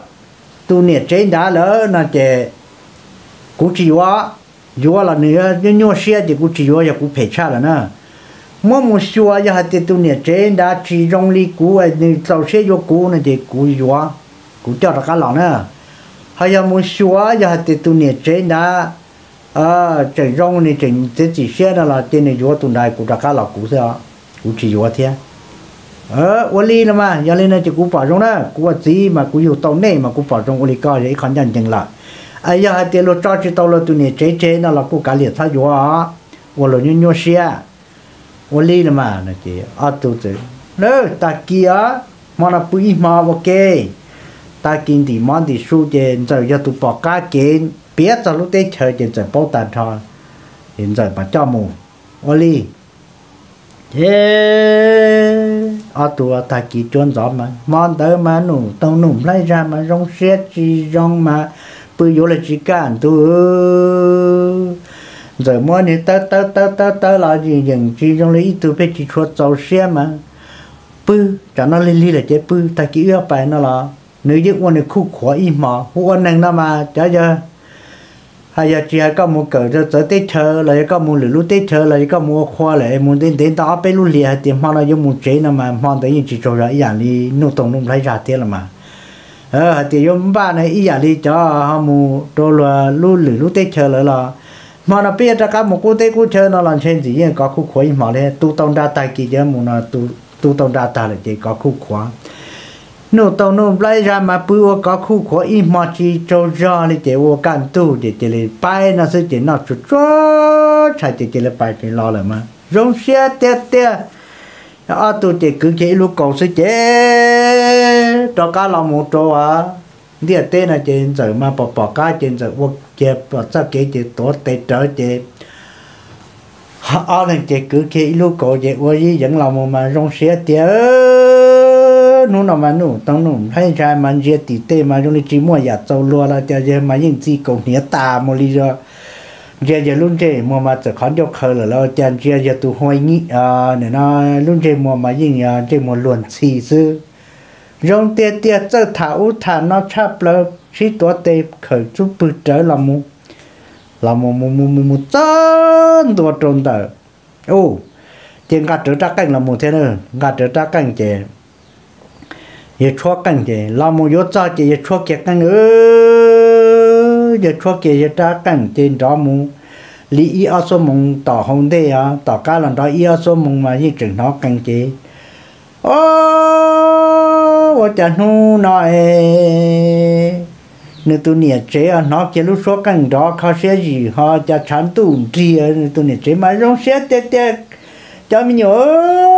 tu niệm chế đã lỡ là chế cú chỉ hóa hóa là nữa nhưng nhau xe thì cú chỉ hóa là cú phải cha là nữa mua mua xua cho hạt tiền tu niệm chế đã chỉ rong li cú à, ấy nơi tàu xe vô cú này thì cú hóa cú cho là cái lòng nữa hay là mua xua cho hạt tiền tu niệm chế đã Ờ, à trời rong này trời thế chỉ xe đó là trên này vô tuần đại của đặc là cũ sao cũ chỉ vô thế. Ờ wali là mà, giờ lên này chỉ cũ bảo rong đó. Cũ gì mà cũ yêu tàu này mà cũ bảo rong lý coi vậy khán giả chừng là à giờ hai tiền lô cho chỉ tàu là tuần này chế chế nó là cũ cá liệt thay vô à wali như nhau xe. Lý là mà nó chỉ à ờ, tu chứ nữa ta kia, mà là bùi mà ok ta kinh thì mà thì số tiền rồi giờ tụ bỏ cá kiến biết cho lúc tết chơi trên giờ bao tàn thôi hiện giờ bà cho mù. Ô li thế ở tụ ta chỉ chuyên gió mà. Món tới mà nụ tao nụ lấy ra mà rong xét chỉ rong mà. Bự vô là chỉ cản tu giờ mua này ta ta ta ta ta là gì những chỉ trong lấy tu phải chỉ cho giàu xe mà. Bự cho nó lên li là chế bự ta chỉ ở bài nó là. Nếu như quan này khu khóa im mà quan năng nó mà, chả giờ hay giờ chỉ có một cỡ cho tới tết chờ là có một lửa tết chờ là có một khoa là một đến đến đó bên lúc liền tiền mà nó dùng một chế nó mà mà tới chỉ cho ra, ý dạng đi nô tổng nô lấy ra thế là mà. Ờ thì dùng ba này, ý dạng đi cho họ mua đồ là lúc lửa tết chờ lại là mà nó biết ra cả một cô tết cô chờ nó làm trên gì, có khu khóa mà lên, tu tông đa tài kỳ chứ mà nó tu tu tông đa tài là chỉ có khu khóa nô tàu nô lấy ra mà bự ô có khu khóa im mà chỉ cho ra đi để ô can tu để để lấy bài nó sẽ để nó chú cho chạy để để lấy bài để lo lại mà. Rong xe tê tê à tu để cứ chế lúc cầu sẽ chế, cho cá lòng một chỗ à. Đi tê là chế giờ mà, bỏ bỏ cá chế giờ ô chế, bỏ ra kế chế tổ tê trở chế. Họ lên chế cứ chế lúc cầu chế ô gì dẫn lòng mà rong xe tê nu nó mà nu tông nu hay ra mà giờ tí tê mà chúng chỉ mua nhà trâu lúa là giờ giờ mà những gì cũng nhớ ta mà lý do giờ giờ luôn chơi mua mà chỉ khó cho khờ là lo giờ giờ giờ tụ hoài nghĩ à nên nó luôn chơi mua mà những à chơi mua luồn xì sư rong tia tia chơi thảo thả nó chắp lơ chỉ tổ tê khởi chút bự trở là mu là mu mu mu mu mu chân tổ trôn tờ ô tiền gạt trở ra cảnh là một thế nữa gạt trở ra cảnh chơi ye chua căng je, la mo yo cha je, ye chua ke căng ơ e. ye chua ke ye ta căng trên đó mu. Li y a so mong, ta hong de ya, ta ka lan da y a so mong ma yi chừng nó căng je. Ô wo cha nu na e. Nếu tôi nhớ chế à nó kia lúc số căng đó khó sẽ gì họ cha chán tu tri tôi e. nhớ chế mà rong sẽ tê tê cho mình nhớ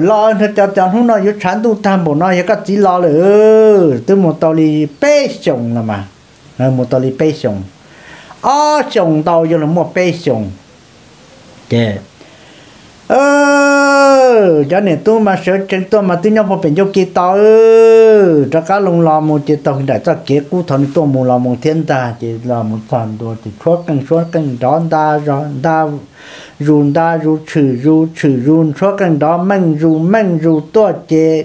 lo nó cho cho nó nay yếu chán tu tham bộ nó cái chỉ lo rồi từ một tàu đi bê sùng là mà một tàu đi bê sùng à sùng tàu giờ là một bê sùng kệ ơ cho nên tôi mà sợ trên tôi mà tôi nhau phải bên chỗ kia tàu cho cá lồng lò một chỉ tàu đại cho kia cú thằng tôi một lò một thiên ta, chỉ lò một phần đồ, chỉ thoát căng thoát căng đón ta rồi ta, run ta run chữ run chữ run cho cần đó mình run mình run to chế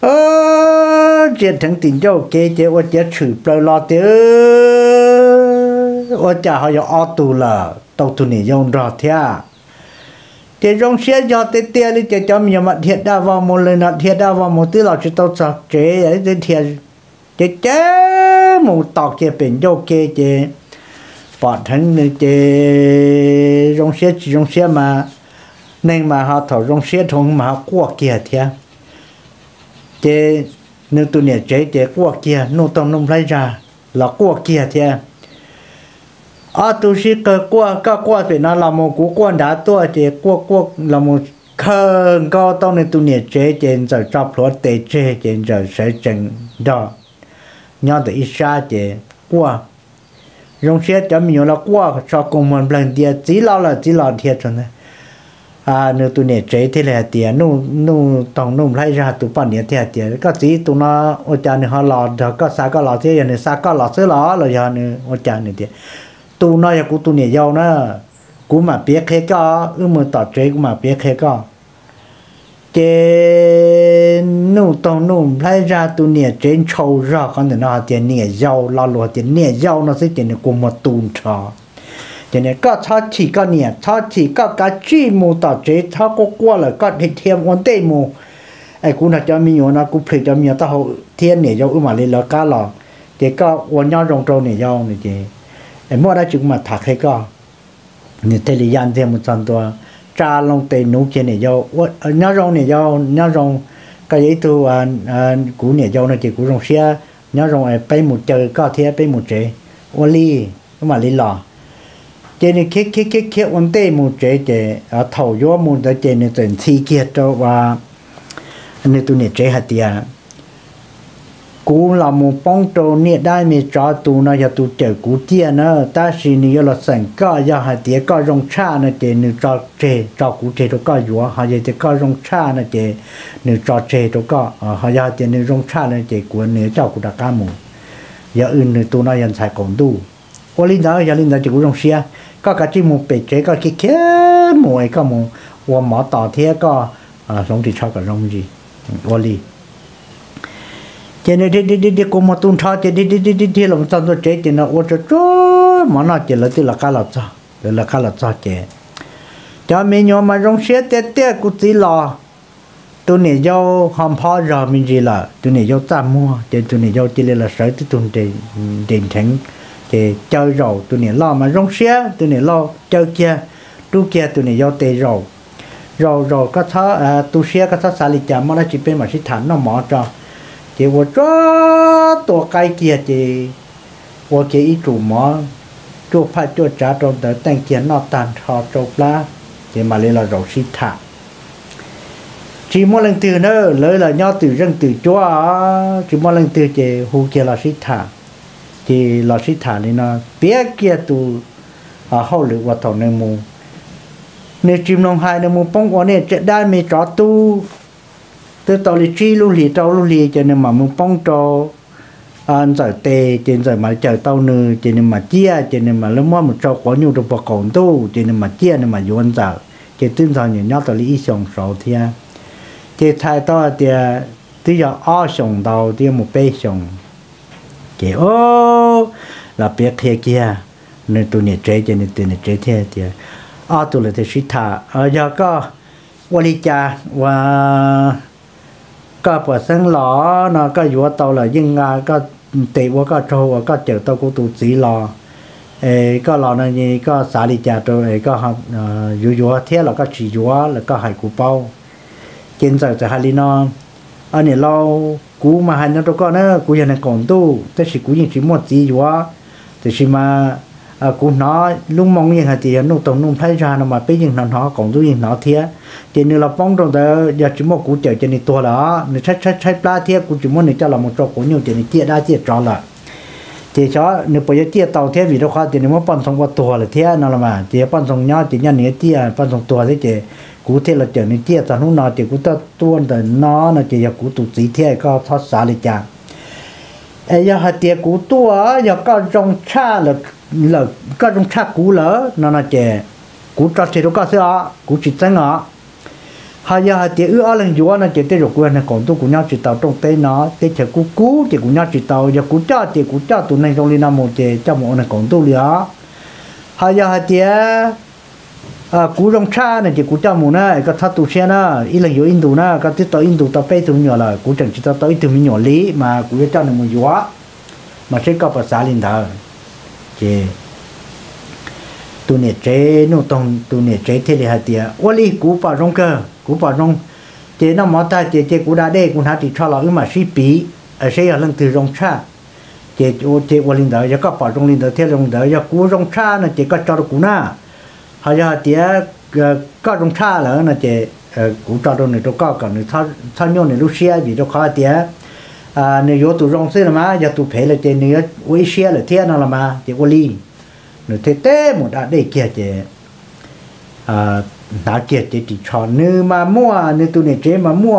ơ chỉ thằng tình cho kia chế ô chế chữ bơi lò tiêu ô chả họ yo ô tù là tàu tù này dùng rõ thia chế trong xe do tê tê đi chế cho mình mà thiệt đa vào một lần nào, thiệt đa vào một tí là chỉ tàu sợ chế ấy thì thiệt. Chế chế một tọt chế bình cho kê chế. Bỏ thân nữa chế. Rong xe chỉ rong xe mà. Nên mà họ thổ rong xe thùng mà họ qua kia thiệt chế, nếu tôi nhớ chế chế qua kia nô tông nông lấy ra là qua kia thiệt Ờ, à tu sĩ cơ qua cơ qua thì nó là một cú quan đã tua thì qua qua là một khờ cao tao này tu niệm chế chế giờ cho phổ tệ chế chế giờ sẽ chừng đó nhau từ ít xa chế qua rong xe cho mình là qua cho công mình lần địa chỉ lo là chỉ lo thiệt rồi này, à nếu tu niệm chế thì là tiền nu nu tổng nu lấy ra tụi bạn thì là tiền có chỉ tu nó ở cha này họ lo đó có sao có lo thế này sao có lo thế lo rồi giờ này ở cha này tiền tụi nó ya cũng tụi này giàu nữa cũng mà biết hết có ư mà tỏ chế cũng mà biết hết có. Chế nụ tông nụ lấy ra tu nè trên châu ra con thì nó tiền nè giàu lo lo tiền nè giàu nó sẽ tiền của một tuần trò. Cho nên có cho chỉ có nè cho chỉ có cái chi mù tạo chế cho có qua là có thể thêm ổn tệ mù. Ai cũng là cho mình nhiều nó cũng phải cho mình tao hậu thiên nè giàu mà lên là cá lò. Thì có quan nhau rong trâu nè giàu này chứ em mua ra chúng mà thạc hay co, như thế là yan thêm một trăm tuổi cha long tê nấu kia này dâu. Nhà rong này dâu nhà rong cái ấy tu à à cú này dâu nó chỉ cú rong xe nhà rong ấy bay một trời có thể bay một trời ô li mà li lò. Chế này khét khét khét khét vấn đề một trời chế à, thầu gió một cái chế này tận thi kia cho và anh tu này chế hạt tiền cú là một bóng trâu nè đây mình cho tụ nó giờ tụ chở cú tia nó. Ta xí nè là sẵn có giờ hai tia có rong cha nó chè nè cho chè cho cú chè đó có vừa hai giờ thì có rong cha nó chè nè cho chè đó có. Ờ, hai giờ thì nè rong cha nó chè của nè cho cú đã cả mù. Giờ ưng nè tụ nó dần sai còn đủ ô, linh đó giờ linh đó chỉ cú rong xia. Có cái chỉ một bể chế có cái kia mồi có một và mỏ tỏ thế có. Ờ, rong thì cho cả rong gì? Ô, linh cho nên đi đi đi đi cùng một tuần thao thì đi đi đi đi đi, làm sao tôi chế thì nó ô cho cho mà nó chỉ là tôi là cá lợn sao là cá lợn sao chế cho mình nhớ mà rong xe tết tết cũng chỉ lo tôi này do hòm phá rồi mình gì là, tôi này do ta mua, thì tôi này do chỉ là sở tôi tuần để điện thành thì chơi rồi tôi này lo mà rong xe tôi này lo chơi kia tu kia tôi này do tê rồi rồi rồi có thọ à tu xe có thọ xả lịch chả mà nó chỉ bên mà chỉ thành nó mỏ cho chỉ vô cho tổ cái kia chỉ vô cái ý chủ mỏ chủ phải chủ trả trong đó tăng kia nó tàn thọ trâu lá chỉ mà lên là rồi xí thả. Chỉ mỗi lần từ nữa lấy là nhau từ rừng từ chúa chỉ mỗi lần từ chỉ hù kia là xí thả. Chỉ là xí thả nên nó bé kia tu à hậu lực và thầu nên mù. Nếu chim long hai nên mù bông quả này chết đai mì chó tu từ tàu lì chi lu lì tàu lu lì cho nên mà muốn bông à, cho anh giờ tê trên nên mà chờ tàu nư cho nên mà chia, cho nên mà lúc mà một trâu quá nhiều được bọc cổng tu, cho nên mà chia, nên mà yuan giờ cho tin rằng nhiều nhau tàu li sòng sầu thia. Thì thay to thì tuy giờ o sòng đầu thì một bê sòng cái ô, là biết kia kia, nên tụi này chế cho nên tụi này chế thế thì ở tụi này thì sĩ thà ở giờ có qua có bữa sáng lọ nó có vừa tàu là nhưng à có tệ có trâu, có chờ tàu của tụi chỉ lò. Ê, có này gì có xả đi cha rồi có học ờ, vừa vừa thế là có chỉ vừa là có hải cụ bao. Trên giờ thì hai nó anh ấy lo, cú mà hai nó đâu có nữa cú giờ này còn tu, thế thì cú những chỉ một gì vừa thì mà Ờ, à cú nó lúc mong như thế thì nó tổng nung thấy ra nó mà bây giờ nó nó còn tu như nó thiệt thì nếu là bóng trong đó, giờ chỉ một cú chờ cho nên tua đó nên sách sách sách ba thiệt cú chỉ muốn nên cho là một trò cú nhiều cho nên chia đa, chia trò là thì cho, nếu bây giờ chia tàu thiệt vì đâu khoa thì nếu mà bắn xong qua tua là thiệt nó là mà, thì bắn xong nhau thì nhau nghĩa chia bắn xong tua thế chỉ cú thiệt là chờ nên chia ta lúc nào thì cú ta tuôn từ nó là chỉ là cú tụ chỉ thiệt có thoát xả lại chàng ai giờ hạt tiệt cú tua, giờ có trong cha là là có trong cha cú lỡ nó là chè cú cho chế đâu có sao cú chỉ tránh nó hai giờ hai tiệt ư ở lần chúa nó chỉ tới rồi quên này còn tôi cũng nhau chỉ tàu trong tay nó tới chờ cú cú chỉ cũng nhau chỉ tàu giờ cú cho chỉ cú cho tụi này trong đi năm một chỉ cho một này còn tôi liền hai giờ hai tiệt à cú trong cha này chỉ cú cho một này có thắt tụ xe nó ít lần in tụ nó có tiếp tới in tụ tao bay tụ nhỏ là cú chẳng chỉ tao tới tụ mình nhỏ lý mà cú cho này một chúa mà sẽ cóภาษา linh thờ chế tu nè chế nó tông, tu nè chế thế là tiệt ô li cú bà rong cơ, cú bà rong. Chế nó mỏ ta chế chế cú đã đây cú hạt thì cho lão mà sĩ bí ở sẽ ở lần từ rong cha. Chế ô chế ô, linh đạo giờ có bà rong, linh đạo thế, rong đạo giờ cú rong cha nó chế có cho được cú na. Hay là tiệt có rong cha là nó chế ờ, cú cho đâu này đâu có, còn này thao thao nhau này lúc xia vì đâu khó tiệt à nếu yo tụ rong xe là mà giờ tụ phải là trên nếu uy xe là thiên nào là mà chỉ có li nếu thế tế một đã để kia chế à đã kia chế chỉ cho, nếu mà mua, nếu tụ này chế mà mua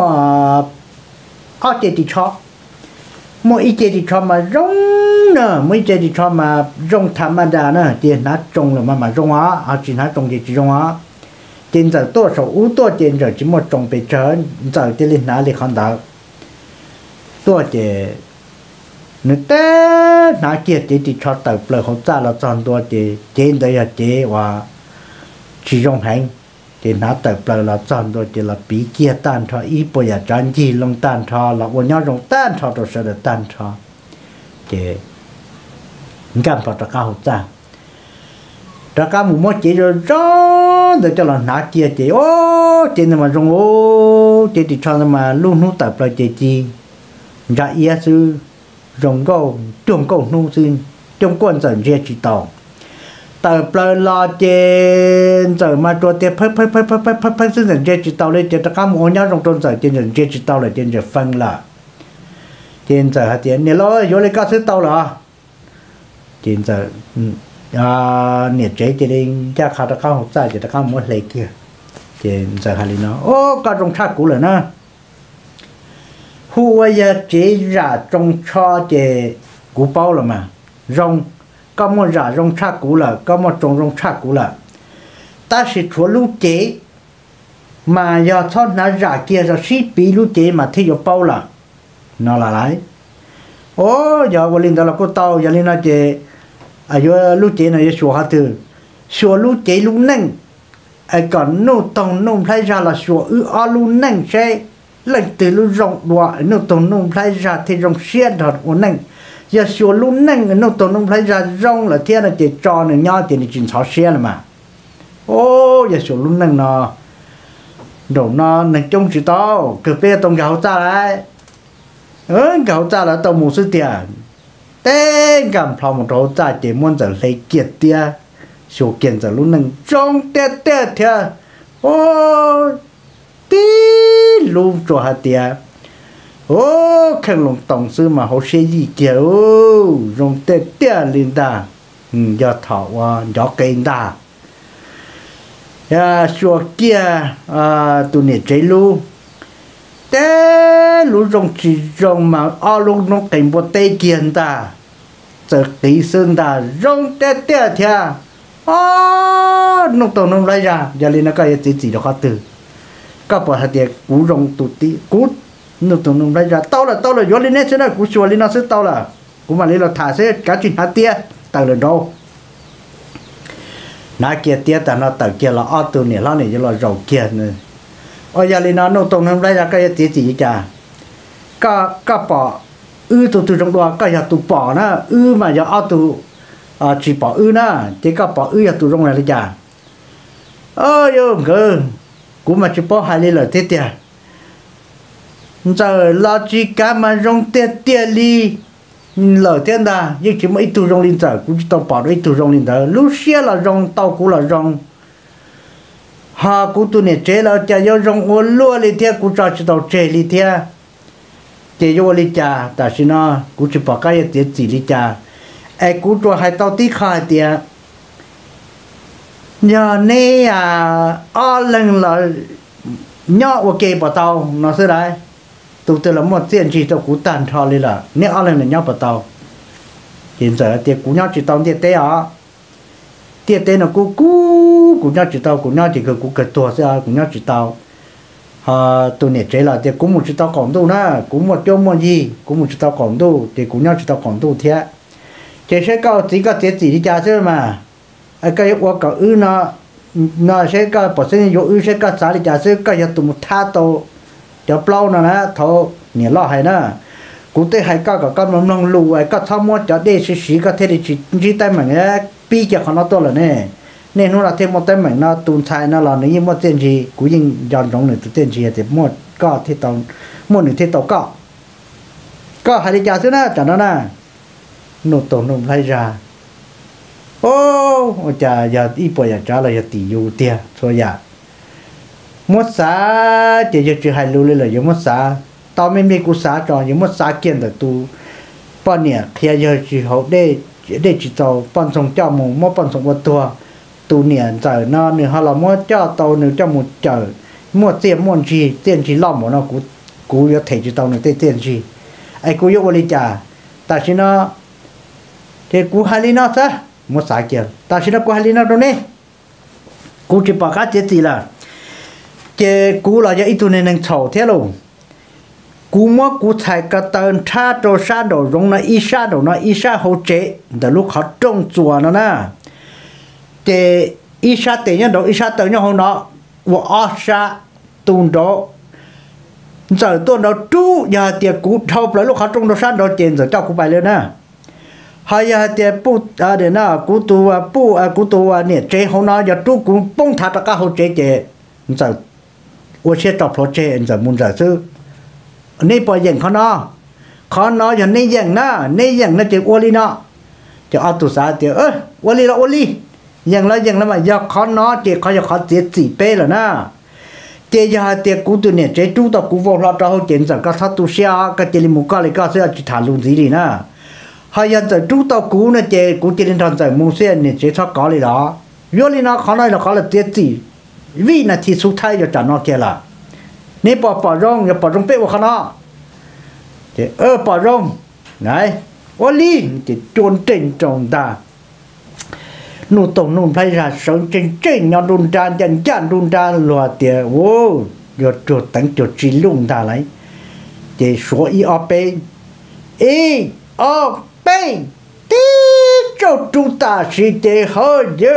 ở chế chỉ cho. Mua ít chế chỉ cho mà rong nữa mấy chế chỉ cho mà rong tham mà đã nữa thì nó trồng là mà mà rong á à chỉ nó trồng chỉ rong á. Trên giờ tôi số u tôi trên giờ chỉ một trồng bị chớ giờ thì lên nào thì không được tôi chỉ nếu té nã kia chỉ chỉ cho tàu bờ không ra là chọn tôi chỉ trên đây là chỉ và chỉ dùng hành chỉ nã tàu bờ là chọn tôi chỉ là bị kia tan cho ít bây giờ chọn chỉ long tan cho là quân nhau dùng tan cho tôi sẽ được tan cho chỉ ngắm vào tất cao hậu ra cao cả một mỗi chỉ rồi cho để cho là nã kia chỉ ô chỉ mà dùng ô chỉ chỉ cho mà luôn luôn tập là chỉ chỉ ra ý sư rồng câu trồng câu nu xin trong quân dần riêng chỉ tàu tờ bờ lo trên giờ mà cho tiền phơi phơi phơi phơi phơi phơi phơi xin dần riêng chỉ tàu lên trên tất cả mọi nhà trong trong giờ trên dần riêng chỉ tàu là trên giờ phân là trên giờ hạt tiền nè lo vô lấy cá sư tàu là trên giờ à nhiệt chế trên đây cha khá đã cao học sai chỉ đã cao một lấy kia trên giờ hạt nó ô cá trong thác cũ rồi nè hua ya chế ra trong cho chế cú bao là mà. Rong, có một ra rong cha cũ là, có một trong rong cha cũ là. Ta sẽ chúa lưu chế mà do cho nó ra kia rồi xí bị lưu chế mà thấy có bao là. Nó là lại ô giờ vô linh đó là cô tao, giờ linh nó chế à giờ lưu chế này sửa hạt từ sửa lưu chế lưu nâng. Ai còn nô tông nô thấy ra là sửa ư a lưu nâng xe lần từ lúc rộng đọa nó tông nông phải ra thì rộng xe thật của nâng giờ xua lúc nâng nó tông nông phải ra rộng là thiên là chỉ cho nó nhau thì nó chỉ sáu xe là mà. Ô, giờ xua lúc nâng nó. Đồ nó nâng chung chỉ tao cứ bê tông gạo ta lại. Ơ, gạo ta là tao một số tiền tên cầm phòng một chỗ ra chỉ muốn giờ lấy kiệt tiền xua kiện giờ lúc nâng trông tê tê thế ô tí luôn cho hạt tia ô khen lòng tổng sư mà họ sẽ gì kìa, ô rong tê tê lên ta. Ừ do thọ wa do cây ta. À xua kia à tụi nè chơi luôn té lũ rong chỉ rong mà ở lúc nó kênh bộ tê kiên ta. Giờ tí sơn ta rong tê té thia ô nó tổng nó lấy ra. Giờ lên nó cái gì gì đó khó từ các bà hạt tiền cú rong tụt tí cú nó tàu nó lấy ra. Tao là tao là gió lên nét thế nào cú chùa lên nó sẽ tao là. Cú mà lên là thả sẽ cá chuyện hạt tiền tao là đâu nãy kia tiền tao nó, tao kia là ở tụ này là này cho là rau kia nữa. Ở giờ lên nó nó tông nó nay là cái gì gì cả cả cả bỏ ư tụ tụ trong đó cái nhà tụ bỏ na ư mà giờ ở tụ à ờ, chỉ bỏ ư na chỉ cả bỏ ư nhà tụ trong này là chả. Ơ yo cơ cũng mà chỉ bỏ hai lì là thế tiệt à? giờ lo chỉ cả mà rong tiệt tiệt li? Lỡ tiền da nhưng chỉ mấy tu rong linh giờ cũng chỉ tao bỏ đấy tu rong linh giờ lúc xưa là rong, tao cũng là rong. Ha cũng tu này chế là cha yo rong ô lúa li thia, cũng cho chỉ tàu chế li thia. Chế yo li cha, ta xin nó cú chỉ bỏ cái tiệt chỉ li cha. Ai cũng cho hai tàu tí khai tiệt nhờ nè à ở lần là nhỏ ok bỏ tàu, nó sẽ đấy. Tụt từ là một tiền chỉ tàu cú tàn thọ đi là nè ở lần là nhỏ bỏ tàu. Hiện giờ tiền cú nhỏ chỉ tàu tiền tế à? Tiền tế nó cú cú cú nhau chỉ tàu, cú nhau chỉ cái cú cái tua sẽ cú nhau chỉ tàu. À tôi nè chế là tiền cú một chỉ tàu còn đâu na cú một chỗ một gì cú một chỉ tàu còn đâu tiền cú nhau chỉ tàu còn đâu thế chế sẽ cao chỉ có tiền chỉ đi trả chứ mà cái qua cả ư nó nó sẽ cả bỏ sinh yêu ư sẽ cả xả đi trả sẽ cả tụi tụm tha tàu cho plau nó nè thầu nè lo hay nè cú tế hay cả cả con mầm non lù ai cả tham mua cho để xí xí cả thế đi chỉ chỉ tay mà nghe pi cho con nó to là nè. Nên nó là thêm một tay mảnh nó tụm thay nó là nếu như một tiền gì, cũng nhìn dọn rộng nữa tiền gì thì một có thì tàu một nửa thì tàu có. Có hay đi trả xíu nè trả nó nè. Nụ tổ nụ lấy ra ô chả giờ ít bộ giờ trả lại giờ tỷ yêu tiền thôi giờ một xã chỉ giờ chỉ hai lưu lên là giờ một xã tao mới mới cú xã cho giờ một xã kiện là tu. Bao nhiêu khi giờ chỉ học để để chỉ tao bọn sống cho mù mất bọn sống một tua. Tu niệm giờ nó nữa họ là mất cho tàu nữa cho một chờ mua tiền mua chi tiền chỉ lo mà nó cú cú giờ thể chỉ tàu nữa tiền chi, ai cú yêu đi trả ta chỉ nó thì cú hai lý nó sao một sai kia ta chỉ nó cú hai đâu nè? Cú chỉ bảo cái gì là? Chế cú là cho ít tu nên năng chầu thế luôn. Cú mua cú thay cả tên cha đồ sa đồ rong nó ít sa đồ, nó ít sa hỗ trợ để lúc họ trồng chùa nó nè. Chế ít sa tiền nhân đồ ít sa tiền nhân họ nó và ở sa tuần đó giờ tuôn đó chú giờ tiền cú thâu lại lúc họ trồng đồ sa đồ tiền rồi cho cú bài lên nè hay là tiền bu à để na cú tu à bu à cú tu à nè chế hôm nay giờ tu cũng bông thà tất cả hồ chế chế sợ, ô xe tập hồ chế giờ muốn giờ sư nè bỏ dừng khó nó. Khó nó giờ nè dừng na nè dừng nó chỉ ô li nó. Chỉ ăn tu sa chỉ ơ ô li là ô li dừng là dừng là mà giờ khó nó chỉ khó giờ khó chỉ chỉ bê rồi na chế giờ tiền cú tu nè chế tu tập cú vô lo cho hồ chế giờ các sát tu xe các chế li mù cái cái sẽ chỉ thả luôn gì đi na hay giờ giờ chú tao cú nó chơi cú chơi lên thằng giờ mua xe nè chế cho có lấy đó. Vô lên nó khó nói là khó là tiết gì vì là thì số thay cho trả nó kia là. Nếu bỏ bỏ rong ya bỏ rong bé vào khó nó. Thì, ơ, bỏ rong. Này ô li thì chôn trên trong ta. Nụ tổng nụ phải ra sống trên trên nhau đun ra dần dần đun ra lùa tiền ô giờ chuột tấn chuột chỉ lùng ta lấy. Thì số y ở bên y ở bên tí cho chúng ta sẽ để hơi giờ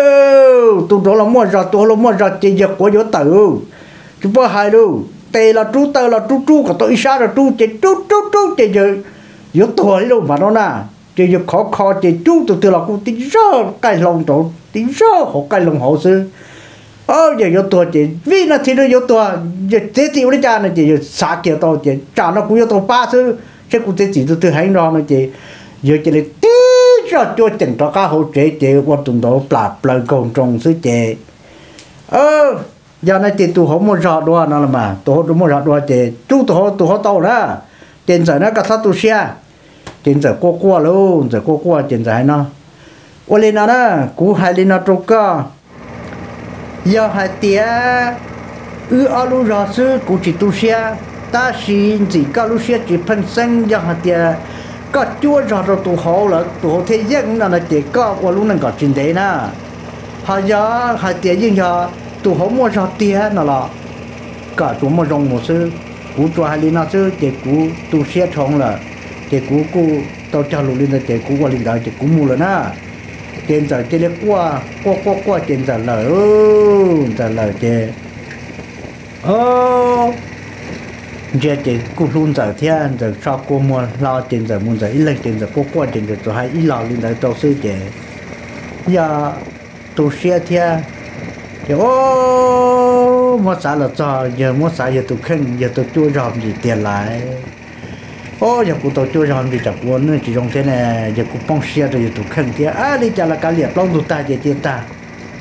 tụi đó là mua ra, tụi là mua ra tiền giờ của giờ tử. Chúng ta hai đâu tê là chú tơ là chú chú của tôi sao là chú chỉ chú chú chú chỉ giờ giờ tuổi luôn mà nó nè. Chỉ giờ khó khó chỉ chú từ từ là cũng tính rất cái lòng đó tính rất họ cái lòng họ sư ờ giờ giờ tuổi chỉ vì nó thì nó giờ tuổi, giờ thế thì nó cha nó chỉ giờ xa kia to chỉ cha nó cũng giờ tuổi ba sư chứ cũng thế chỉ từ từ hành đó nó chỉ giờ chỉ là tí cho cho chừng cho cá hỗ trợ chỉ qua tuần đó là lời công trong sứ chỉ ờ giờ này chị tụ không muốn rõ đua nó là mà tụ không muốn rõ đua chỉ chú tụ họ tụ họ tàu đó. Tiền giờ nó cả sát tụ xe. Tiền giờ qua qua luôn giờ qua qua tiền giờ nó ô, lên nó đó, cú hai lên nó trục cơ. Giờ hai tia ư alu rõ sư cú chỉ tụ xe. Ta xin chỉ cả lu xe chỉ phân sinh giờ hai tia có chúa rõ rồi tụ họ là tụ họ thế giới nó là chỉ có qua lúc này có chuyện đấy nè họ giờ họ tiền nhưng giờ tụ họ mua cho tiền nó là cả tụ mua rong một sư cú cho hai linh nó sư chỉ cú tụ xe thong là chỉ cú cú tao cho lũ linh là chỉ cú qua linh đạo chỉ cú mua rồi nè tiền giờ chỉ lấy qua qua qua qua tiền giờ là ơ giờ là chỉ ơ giờ chỉ cú luôn giờ thiên giờ cho cô mua lo tiền giờ muốn giờ ít lần tiền giờ cô qua tiền giờ tôi hay ít lo lên giờ tôi sư để giờ tôi xe thiên thì, ô, mua xã là cho, giờ mua xã giờ tôi khen giờ tôi chui ròm gì tiền lại. Ô, giờ cô tôi chui ròm gì chặt quân nữa chỉ trong thế này, giờ cô bông xe rồi giờ tôi khen thế. À đi chả là cả liệp long tụi ta giờ tiền ta.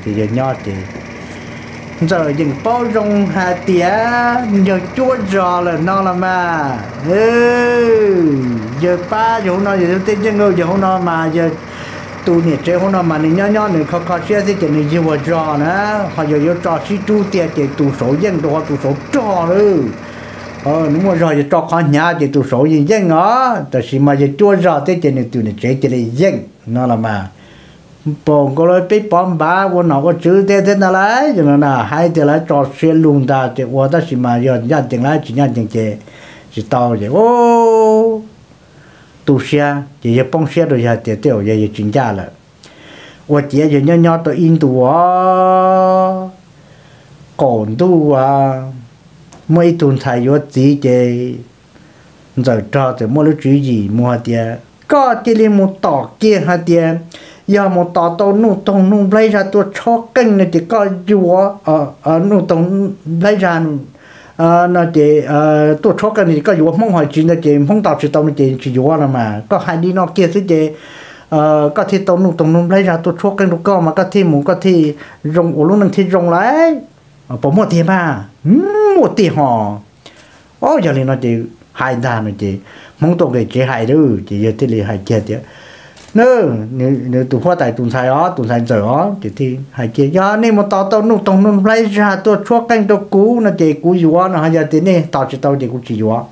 Thì giờ nhỏ thì giờ dừng bao rong hà tía, giờ chua rò là nó là mà ừ giờ ba giờ hôm nay giờ tên chân ngô giờ hôm nay mà giờ tu nhiệt chế hôm nay mà nên nhỏ nhỏ này khó khó xe thì chỉ nên chỉ vào nữa nè. Họ giờ giờ trò xí tu tiền chỉ tu số dân đồ tu số trò nữa ờ nếu mà rồi giờ trò khó nhà chỉ tu số dân dân á. Tại vì mà giờ chua giò thì chỉ nên tu nè chế chỉ nè dân nó là mà bọn có lối bị bọn bà bọn nào có chữ thế thế nào lại cho nên là hai thế lại trò xuyên luôn ta thì qua ta chỉ mà giờ nhận tiền lại chỉ nhận tiền chế chỉ tao vậy. Ô tu xe chỉ giờ bông xe rồi giờ tiền tiêu chỉ giờ chuyển giá là, qua chỉ giờ nhỏ nhỏ tôi in tu á còn tu à mấy tuần thầy vô chỉ chế rồi cho thì mua lúc chữ gì mua tiền. Có tiền mua tỏ kia hai tiền giờ một tỏ tàu nụ tông nụ lấy ra tôi cho kênh này thì có chúa ở ở nụ tông lấy ra ờ nó chỉ ờ tôi cho kênh này có chúa. Mong hỏi chuyện là chỉ mong tạo sự tông chỉ chỉ chúa là mà. Có hai đi nó kia thế chứ ờ có thể tàu nụ tông nụ lấy ra tôi cho kênh nó có mà có thể muốn có thể rồng ổ lúc năng thì rồng lấy ờ, bỏ một tiền mà. Một tiền họ ô giờ này nó chỉ hai đàn nó chỉ mong tôi cái chỉ hai đứa chỉ giờ thì hai chết chứ nữa nếu nếu tụ hoa tại tụ sai đó tụ sai giờ ó thì thì hai kia. Do nên một tao tao nung tông nung lấy ra tôi cho cái tôi cũ nó chỉ cũ quá nó hay giờ thì nè tao chỉ tao chỉ cũ chỉ quá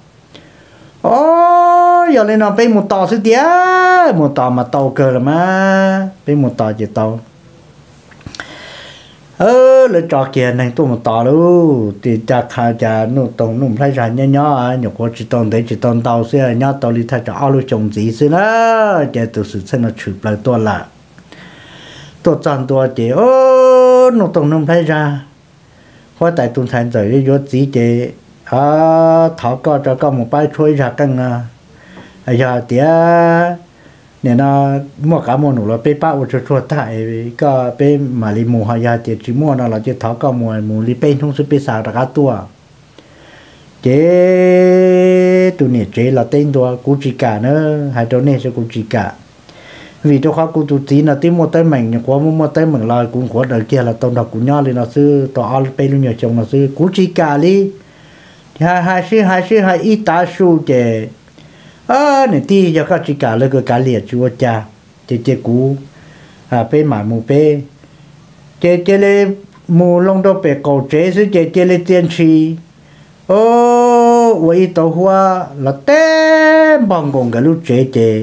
ô giờ lên nó bên một tàu thứ tía, một tàu mà tàu cờ là mà bên một tàu chỉ tàu ơ lỡ trò kia này tôi mà tàu luôn thì cha khai cha nó tông nó phải ra nhá nhá nhở có chỉ tông đấy chỉ tông tàu xưa nhá tàu đi thay cho alo luôn trồng gì xí nữa cha tôi sự xem nó chụp lại tôi là. Tôi chọn tôi chỉ ô nó tông nó phải ra. Hoa tại tuần thành rồi vô gì chỉ à thọ có cho có một bài chuối ra căng à. Giờ tía nó mua cho cho tại có mua nó li sao cả tụi là cả nữa hai này sẽ cả vì tí là tí một tay mình quá một tay mình lại cũng có đời kia là tông đọc cũng nhau lên là sư tao al pe luôn nhiều chồng là sư cú chỉ cả đi hai hai sư hai sư hai ít ta su chè à này tí giờ các chỉ cả là cái liệt chúa cha. Chè chè cú. À pe mà mù pe chè chè le mù long đô pe cầu chè sư chè le tiên chi, ô vậy tàu hoa là té bằng cùng cái lúc chè chè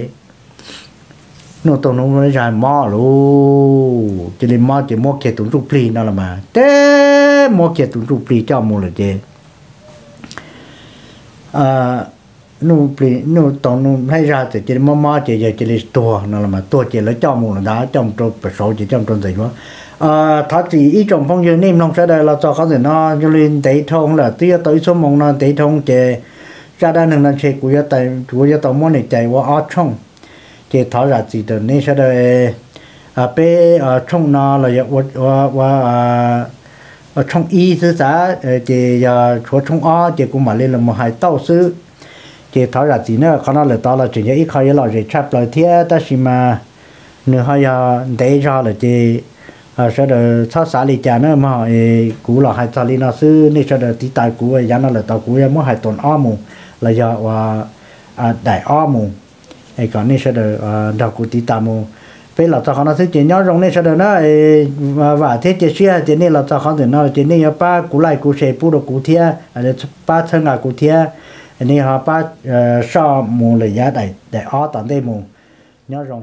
nó tao nó nói ra mò luôn chỉ là mò chỉ mò kia tụng rụp pli nó là mà. Té mò kia tụng rụp pli cho mua là chứ à nu pli nu tao nu hay ra thì chỉ mò mò chỉ giờ chỉ là tua nó là mà tua chỉ là cho mua là đã trong trong bờ sổ chỉ trong trong gì mà, à thà chỉ ít trong phong dương nem long sẽ đây là cho có thể nó cho lên tế thông là tia tới số mong nó tế thông chỉ ra đây nâng lên xe của gia tài của gia tàu mò này chạy qua ở trong. Chỉ tháo ra chỉ được nên sẽ đây, à bé ở à, trong nó là và và và ở trong y sư xã chỉ giờ chỗ trong a chỉ cũng mà lên là một hai tàu sư chỉ tháo ra chỉ nữa? Con nó là tao là chỉ ít khai là chỉ chắp lại thế ta chỉ mà. Nửa hay là ờ, để cho là chỉ à ờ, sau đó sáu xã lý cha nữa mà cũ là hai xã lý nó sư nên sau đó tí tài cũ ấy nó là tao cũ ấy mới hai tuần a mù là giờ và à đại a mù ấy còn nên sẽ được ờ, đào cụ tí tài mù bây là tao nó sẽ chỉ nhau rong nên sau đó nó và thế chỉ xưa chỉ nên là tao không thì nó chỉ nên ba cũ lại cũ sẽ bu được cũ thia à, để ba thân à cũ thia nên họ ba ờ, sao mù là giá đại đại ó tận đây mù nhớ rồi.